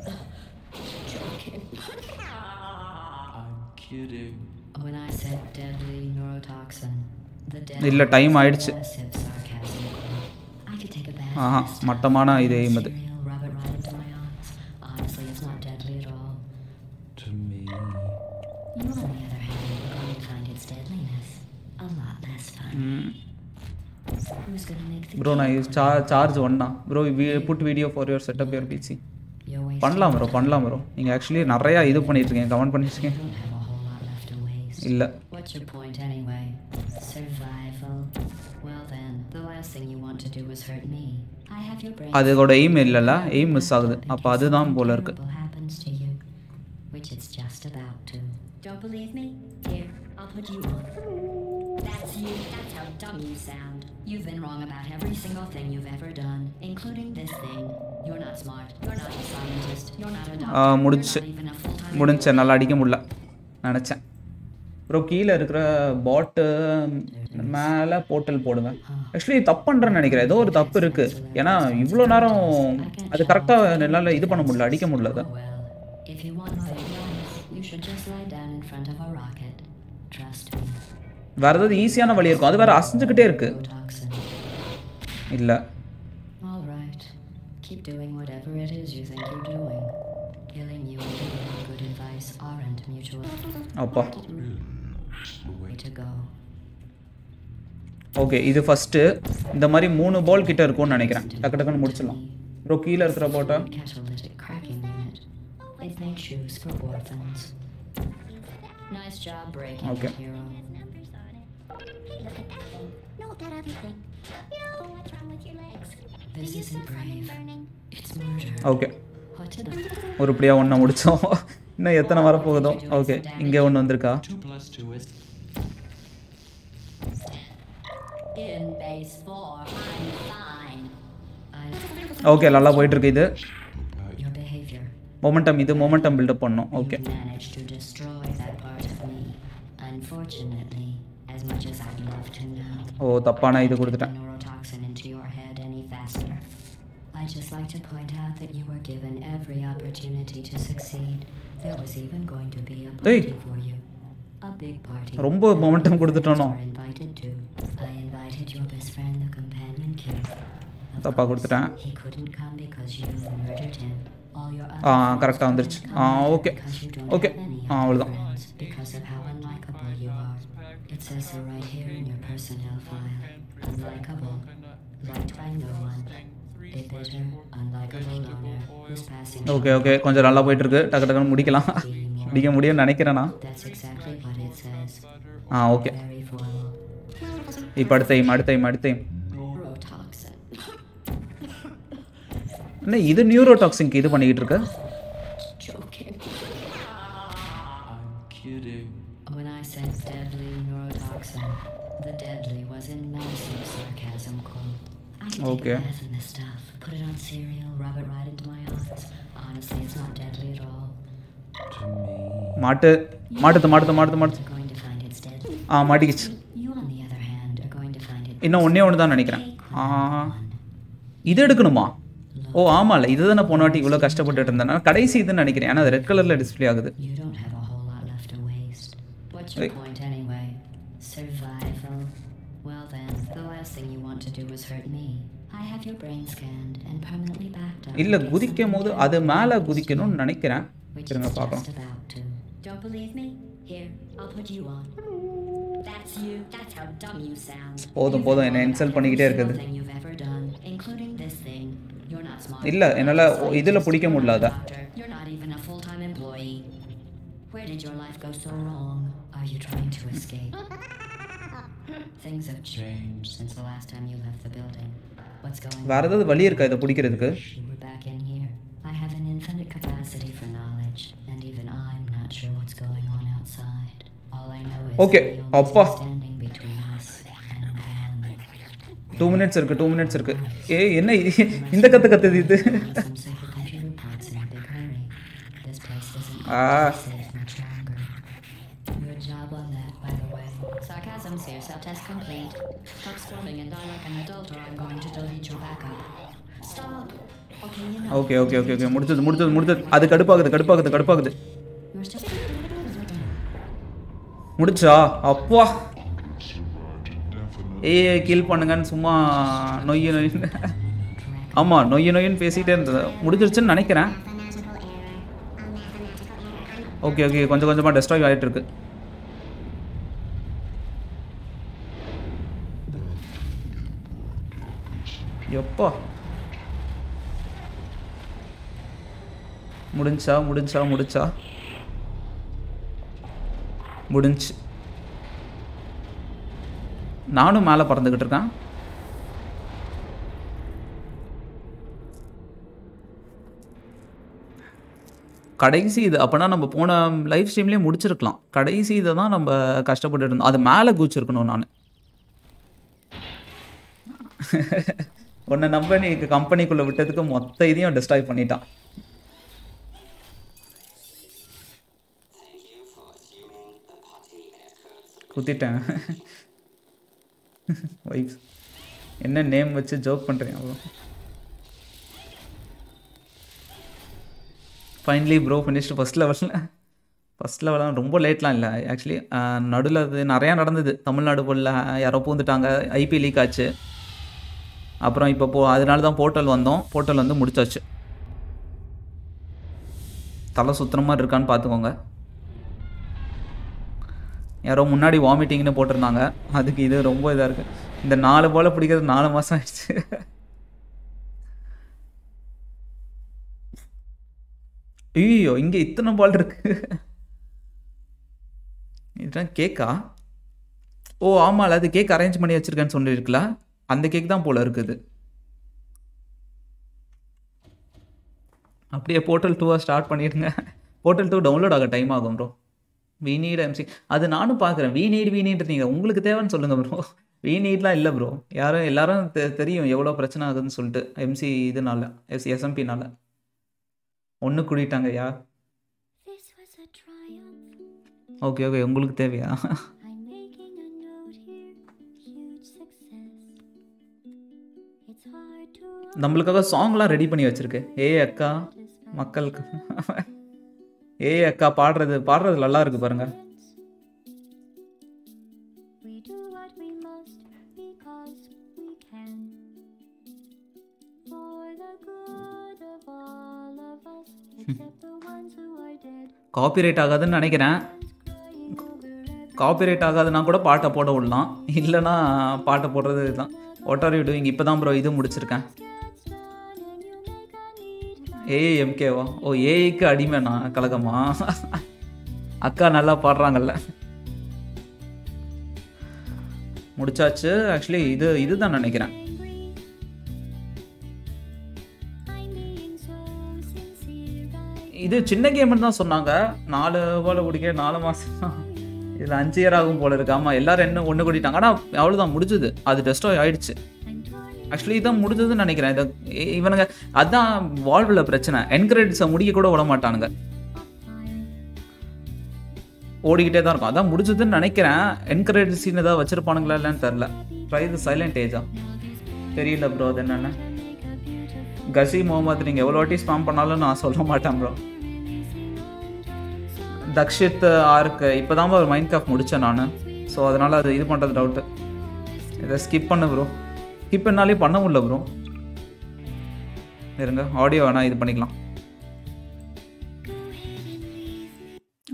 A lot less fun. Who's gonna make the bro நான்? சா சார்ஜ் ஒன்னா bro put video for your setup your PC பண்ணலாம் ப்ரோ. பண்ணலாம் ப்ரோ நீங்கள் ஆக்சுவலி நிறையா இது பண்ணியிருக்கீங்க கமெண்ட் பண்ணியிருக்கீங்க You brain. அதோட எய்ம் இல்லைல்ல எய்ம் மிஸ் ஆகுது அப்போ அதுதான் போல இருக்கு. That's you. That's how dumb you sound. You've been wrong about every single thing you've ever done, including this thing. You're not smart. You're not a scientist. You're not a doctor. full-time முடிஞ்ச நல்லா அடிக்க முடியல நினச்சேன் அப்புறம் கீழே இருக்கிற பாட்டு மேலே போர்ட்டல் போடுவேன் ஆக்சுவலி தப்பு பண்ணுறேன்னு நினைக்கிறேன் ஏதோ ஒரு தப்பு இருக்குது ஏன்னா இவ்வளோ நேரம் அது கரெக்டாக என்னால் இது பண்ண முடியல அடிக்க முடியல தான் வேற ஏதாவது ஈஸியான வழி இருக்கும் அது வேற அசைஞ்சுக்கிட்டே இருக்கு இல்லை Keep doing whatever it is you think you're doing. Killing you and giving good advice aren't mutual. அப்பா to go. ஓகே இது ஃபஸ்ட்டு இந்த மாதிரி மூணு பால் கிட்ட இருக்கும்னு நினைக்கிறேன் டக்கு டக்குன்னு முடிச்சிடலாம் ப்ரோ கீழே இருக்கிற போட்டா. ஓகே the உருப்படியாக ஒன்று முடித்தோம் இன்னும் எத்தனை வரப்போகுதோ ஓகே இங்கே ஒன்று வந்திருக்கா. I ஓகே நல்லா போயிட்டு இருக்கு இது. மொமெண்டம் இது மொமெண்டம் பில்டப் பண்ணோம் ஓகே. ஓ தப்பான இது கொடுத்துட்டேன். I'd just like to point out that you were given every opportunity to succeed. Party. ரொம்ப momentum கொடுத்துட்டோனோ? தப்பா கொடுத்துட்டேன். ஆ கரெக்டாக வந்துருச்சு ஆ ஓகே ஓகே ஆ அவ்வளோதான் friends because of how unlikable you are. It says so right here in your personnel file. Unlikable. Liked by no one. A bitter, unlikable loner who's passing okay okay கொஞ்சம் நல்லா போயிட்டு இருக்கு டக்கு டக்குன்னு முடிக்கலாம் முடிக்க முடியும்னு நினைக்கிறேன் நான் That's exactly what it says. ஆ ஓகே. இப்போ அடுத்த aim, அடுத்த aim, அடுத்த. Neurotoxin. என்ன இது நியூரோடாக்சிங்க்கு இது பண்ணிக்கிட்டு இருக்கு Joking. மாட்டு மாட்டுத்து மாட்டு மாட்டுத்து மாட்டு ஆ மாட்டிக்கிச்சு இன்னும் ஒன்றே ஒன்று தான் நினைக்கிறேன் இது எடுக்கணுமா ஓ ஆமாம் இல்லை இது தானே போன வாட்டி இவ்வளோ கஷ்டப்பட்டுட்டு இருந்தேன் கடைசி இதுன்னு நினைக்கிறேன் ஏன்னா அது ரெட் கலரில் டிஸ்பிளே ஆகுது இல்லை குதிக்கும் போது அது மேலே குதிக்கணும்னு நினைக்கிறேன் இருங்க பார்க்கலாம் Don't believe me? Here, I'll put you on. That's you. That's how dumb you sound. போதும், போதும், என்னை about பண்ணிக்கிட்டே இருக்குது. thing you've ever done, including this thing. You're not smart. இல்ல, என்னால. இதுல பிடிக்க முடியல not a அத. doctor. You're not even a full-time employee. Where did your life go so wrong? Are you trying to escape? Things have changed since the last time you left the building. What's going வேற on? ஏதாவது வழி இருக்கா இதை பிடிக்கிறதுக்கு back in here. I have an infinite capacity for knowledge, and even I'm not sure what's going on outside. Only அப்பா. Two minutes இருக்கு two minutes இருக்கு ஏ என்ன இந்த கத்து கத்துது இது Ah. Okay okay okay okay முடிச்சது முடிச்சது முடிச்சது அது கடுப்பாகுது கடுப்பாகுது கடுப்பாகுது. முடிச்சா அப்பா. ஏ கில் பண்ணுங்கன்னு சும்மா நொய்ய நொய்ன்னு ஆமாம் நொய்ய நொய்யன்னு பேசிகிட்டே இருந்தது. முடிஞ்சிருச்சுன்னு நினைக்கிறேன். Okay okay. கொஞ்சம் கொஞ்சமாக டெஸ்ட்ராய் ஆகிட்டு இருக்கு எப்பா? முடிஞ்சா முடிஞ்சா முடிச்சா முடிஞ்சு. நானும் மேலே பறந்துக்கிட்டு இருக்கேன். கடைசி இது அப்போனா நம்ம போன லைஃப் ஸ்ட்ரீம்லேயே முடிச்சிருக்கலாம். கடைசி இதை தான் நம்ம கஷ்டப்பட்டு இருந்தோம். அது மேலே குதிச்சிருக்கணும் நான். உன்னை நம்ப நீ கம்பெனிக்குள்ளே விட்டதுக்கு மொத்த இதையும் டிஸ்ட்ராய் பண்ணிட்டான். குத்திட்டேன். ஒய்ஃப் என்ன நேம் வச்சு ஜோக் பண்ணுறேன் அவ்வளோ ஃபைனலி ப்ரோ ஃபினிஷ்டு ஃபஸ்ட் லெவலில் ஃபஸ்ட் லெவலாம் ரொம்ப லேட்லாம் இல்லை. ஆக்சுவலி நடுவில் அது நிறையா நடந்தது. தமிழ்நாடு போல யாரோ பூந்துட்டாங்க ஐபி லீக் ஆச்சு. அப்புறம் இப்போ போ அதனால தான் போர்ட்டல் வந்தோம். போர்ட்டல் வந்து முடிச்சாச்சு. தலை சுத்துற மாதிரி இருக்கான்னு பார்த்துக்கோங்க. யாரோ முன்னாடி வாமிட்டிங்னு போட்டிருந்தாங்க. அதுக்கு இது ரொம்ப இதாக இருக்குது இந்த நாலு போல் பிடிக்கிறது நாலு மாதம் ஆயிடுச்சு. ஐயோ இங்கே இத்தனை பால் இருக்கு. இதுதான் கேக்கா? ஓ ஆமாம் அது கேக் அரேஞ்ச் பண்ணி வச்சுருக்கேன்னு சொல்லியிருக்கல. அந்த கேக் தான் போல் இருக்குது. அப்படியே போர்ட்டல் டூவை ஸ்டார்ட் பண்ணிடுங்க. போர்ட்டல் டூ டவுன்லோட் ஆக டைம் ஆகும் ப்ரோ வி நீட் எம்சி அது நானும் பார்க்குறேன். வி நீட் வி நீட் நீங்கள் உங்களுக்கு தேவைன்னு சொல்லுங்கள் ப்ரோ வி நீட்லாம் இல்லை ப்ரோ யாரும் எல்லாரும் தெ- தெரியும் எவ்வளோ பிரச்சனை ஆகுதுன்னு சொல்லிட்டு எம்சி இதனால எஸ் எஸ்எம்பினால ஒன்று கூட்டிட்டாங்க யா. ஓகே ஓகே உங்களுக்கு தேவையா? நம்மளுக்காக சாங்லாம் ரெடி பண்ணி வச்சிருக்கு. ஏய் அக்கா மக்களுக்கு. ஏய் அக்கா பாடுறது பாடுறது நல்லா இருக்கு பாருங்க. காப்பிரைட் ஆகாதுன்னு நினைக்கிறேன். காப்பிரைட் ஆகாதுன்னா கூட பாட்டை போட விடலாம். இல்லைனா பாட்டை போடுறது இதுதான். வாட் ஆர் யூ டூயிங் இப்போ தான் ப்ரோ இது முடிச்சிருக்கேன். ஏஐ எம்கேவா ஓ ஏஐக்கு அடிமைண்ணா கலகமா அக்கா நல்லா பாடுறாங்கல்ல. முடிச்சாச்சு. ஆக்சுவலி இது இதுதான் நினைக்கிறேன். இது சின்ன கேம்னு தான் சொன்னாங்க. நாலு போல குடிக்க நாலு மாதம் இதில் அஞ்சு இயர் ஆகும் போல இருக்கு. ஆமாம் எல்லாரும் என்ன ஒன்று கூட்டிட்டாங்க. ஆனால் அவ்வளோதான் முடிஞ்சுது. அது டெஸ்ட்ராய் ஆயிடுச்சு. ஆக்சுவலி இதான் முடிஞ்சதுன்னு நினைக்கிறேன். இதை இவனுங்க அதான் வால்வில் பிரச்சனை. என்கரேஜ்ஸை முடிக்க கூட விட மாட்டானுங்க. ஓடிக்கிட்டே தான் இருக்கும். அதான் முடிஞ்சதுன்னு நினைக்கிறேன். என்கரேஜ் சீன் ஏதாவது வச்சிருப்பானுங்களா இல்லைன்னு தெரில ட்ரை தி சைலண்ட் ஏஜா தெரியல ப்ரோ அது என்னென்ன. கசி முகமது நீங்கள் எவ்வளோ வாட்டி ஸ்பாம் பண்ணாலும் நான் சொல்ல மாட்டேன் ப்ரோ தக்ஷித் ஆர்க்கு இப்போ தான் ஒரு மைண்ட் காஃப் முடித்தேன் நான். ஸோ அதனால் அது இது பண்ணுறது டவுட்டு இதை ஸ்கிப் பண்ணு ப்ரோ இப்போ என்னாலே பண்ண முடியல ப்ரோ இருங்க ஆடியோ வேணால் இது பண்ணிக்கலாம்.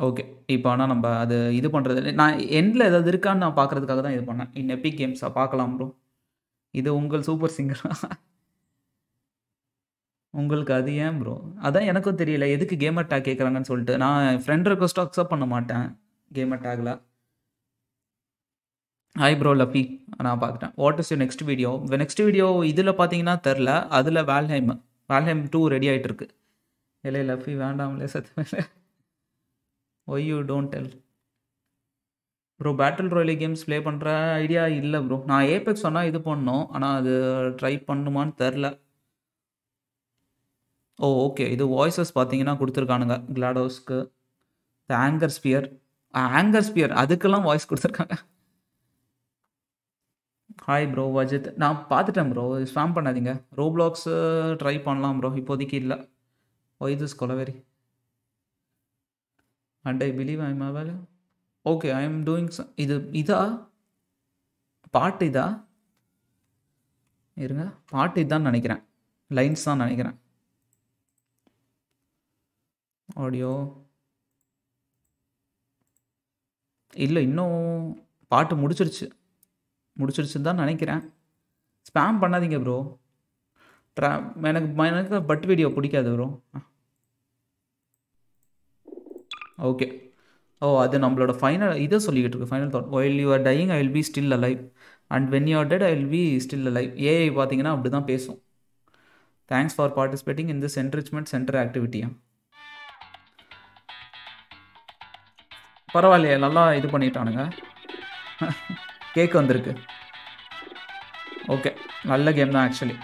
ஓகே இப்போ ஆனால் நம்ம அது இது பண்ணுறது நான் எண்டில் ஏதாவது இருக்கான்னு நான் பார்க்குறதுக்காக தான் இது பண்ணேன். இன் எப்பிக் கேம்ஸாக பார்க்கலாம் ப்ரோ இது உங்கள் சூப்பர் சிங்கராக உங்களுக்கு அது ஏன் ப்ரோ அதான் எனக்கும் தெரியல. எதுக்கு கேமர் டேக் கேட்குறாங்கன்னு சொல்லிட்டு. நான் ஃப்ரெண்ட் ரெக்வஸ்ட் அக்செப்ட் பண்ண மாட்டேன். கேமர் டேக்கில் ஹாய் ப்ரோ லப்பி நான் பார்த்துட்டேன். What is you next video next video இதில் பார்த்தீங்கன்னா தெரில அதில் வேல்ஹைம் வேல்ஹைம் டூ ரெடி ஆகிட்டு இருக்கு இல்லை லப்பி வேண்டாம்லே சத்து why you don't tell bro battle royale games play பண்ணுற ஐடியா இல்லை ப்ரோ நான் ஏபெக்ஸ் சொன்னால் இது பண்ணோம் ஆனால் அது ட்ரை பண்ணுமான்னு தெரில ஓ ஓகே இது வாய்ஸஸ் பார்த்தீங்கன்னா கொடுத்துருக்கானுங்க கிளாடோஸ்க்கு the anger sphere anger sphere அதுக்கெல்லாம் வாய்ஸ் கொடுத்துருக்காங்க. ஹாய் ப்ரோ அஜித் நான் பார்த்துட்டேன் ப்ரோ ஸ்பாம் பண்ணாதீங்க. ரோப்ளாக்ஸு ட்ரை uh, பண்ணலாம் ப்ரோ இப்போதைக்கு இல்லை. Why this Kolaveri and I believe I am avail okay I am doing இது இதா? பாட்டு இதா? இருங்க. பாட்டு இதான் நினைக்கிறேன். லைன்ஸ் தான் நினைக்கிறேன். ஆடியோ இல்லை இன்னும் பாட்டு முடிச்சிருச்சு. முடிச்சிருச்சுன்னு தான் நினைக்கிறேன். ஸ்பேம் பண்ணாதீங்க ப்ரோ ட்ரா எனக்கு எனக்கு பட் வீடியோ பிடிக்காது ப்ரோ ஓகே ஓ அது நம்மளோட ஃபைனல் இதை சொல்லிக்கிட்டு இருக்கு final thought while you are dying I will be still alive and when you are dead I will be still alive AI பார்த்தீங்கன்னா அப்படி தான் பேசும். Thanks for participating in this enrichment centre ஆக்டிவிட்டியா பரவாயில்லையே நல்லா இது பண்ணிட்டானுங்க. கேக் வந்திருக்கு. ஓகே நல்ல கேம் தான் ஆக்சுவலி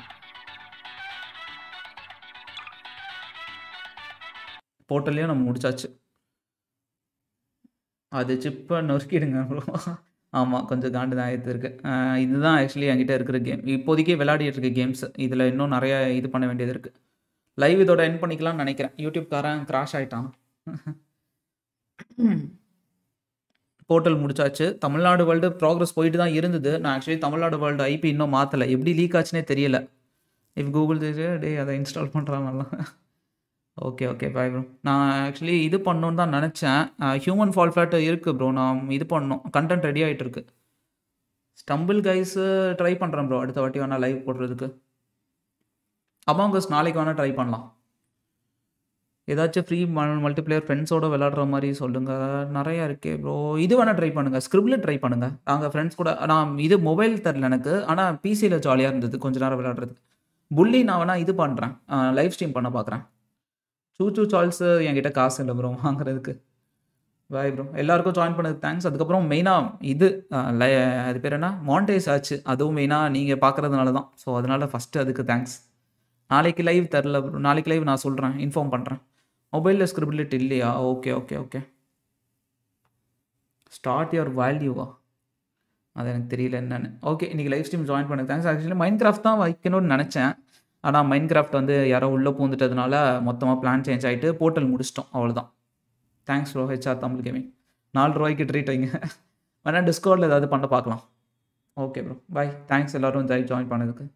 போர்ட்டல்லையும் நம்ம முடிச்சாச்சு. அது சிப்பை நொறுக்கிடுங்க. ஆமாம் கொஞ்சம் காண்டு தான் இருக்கு. இதுதான் ஆக்சுவலி என்கிட்ட இருக்கிற கேம் இப்போதைக்கு விளையாடிட்டு இருக்க கேம்ஸ் இதில் இன்னும் நிறைய இது பண்ண வேண்டியது இருக்குது லைவ் இதோட என் பண்ணிக்கலாம்னு நினைக்கிறேன். யூடியூப்காரன் கிராஷ் ஆகிட்டான் போர்ட்டல் முடிச்சாச்சு. தமிழ்நாடு வேர்ல்டு ப்ராக்ரஸ் போயிட்டு தான் இருந்தது. நான் ஆக்சுவலி தமிழ்நாடு வேர்ல்டு ஐபி இன்னும் மாற்றலை எப்படி லீக் ஆச்சுன்னே தெரியல. இஃப் கூகுள் டே அதை இன்ஸ்டால் பண்ணுறான் நல்லா ஓகே ஓகே பாய் ப்ரோ நான் ஆக்சுவலி இது பண்ணணுன்னு தான் நினச்சேன். ஹியூமன் ஃபால் ஃப்ளாட் இருக்குது ப்ரோ நான் இது பண்ணணும் கண்டென்ட் ரெடி ஆகிட்டு இருக்கு. ஸ்டம்பிள் கைஸு ட்ரை பண்ணுறேன் ப்ரோ அடுத்த வாட்டி வேணால் லைவ் போடுறதுக்கு. அமாங்கஸ் நாளைக்கு வேணால் ட்ரை பண்ணலாம். ஏதாச்சும் ஃப்ரீ மல்டிப்ளேயர் ஃப்ரெண்ட்ஸோட விளாடுற மாதிரி சொல்லுங்கள் நிறையா இருக்கே ப்ரோ இது வேணால் ட்ரை பண்ணுங்கள் ஸ்கிரிப்டில் ட்ரை பண்ணுங்கள் நாங்கள் ஃப்ரெண்ட்ஸ் கூட நான் இது மொபைல் தரல எனக்கு. ஆனால் பிசியில் ஜாலியாக இருந்தது கொஞ்ச நேரம் விளாடுறது புள்ளி நான் வேணால் இது பண்ணுறேன் லைவ் ஸ்ட்ரீம் பண்ண பார்க்குறேன் சூ சூ சால்ஸு என்கிட்ட காசு இல்லை ப்ரோ வாங்குறதுக்கு. பாய் ப்ரோ எல்லாருக்கும் ஜாயின் பண்ணது தேங்க்ஸ் அதுக்கப்புறம் மெயினாக இது அது பேர் என்ன? மாண்டேஸ் ஆச்சு. அதுவும் மெயினாக நீங்கள் பார்க்குறதுனால தான். ஸோ அதனால் ஃபஸ்ட்டு அதுக்கு தேங்க்ஸ் நாளைக்கு லைவ் தரல ப்ரோ நாளைக்கு லைவ் நான் சொல்கிறேன் இன்ஃபார்ம் பண்ணுறேன் மொபைலில் ஸ்கிரிப்ட் இல்லையா? Okay okay okay start your வேல்யூவா அது எனக்கு தெரியல என்னன்னு ஓகே இன்றைக்கி லைவ் ஸ்ட்ரீம் ஜாயின் பண்ண தேங்க்ஸ் ஆக்சுவலி மைண்ட் கிராஃப்ட் தான் வைக்கணும்னு நினச்சேன். ஆனால் மைண்ட் கிராஃப்ட் வந்து யாரோ உள்ளே பூந்துட்டதுனால மொத்தமாக பிளான் சேஞ்ச் ஆகிட்டு போர்ட்டல் முடிச்சிட்டோம். அவ்வளோதான் thanks bro HR Tamil gaming நாலு ரூபாய்க்கு ட்ரீட் வைங்க. வேணால் டிஸ்கவுண்டில் ஏதாவது பண்ண பார்க்கலாம். ஓகே ப்ரோ பாய் தேங்க்ஸ் எல்லோரும் ஜாயின் பண்ணதுக்கு.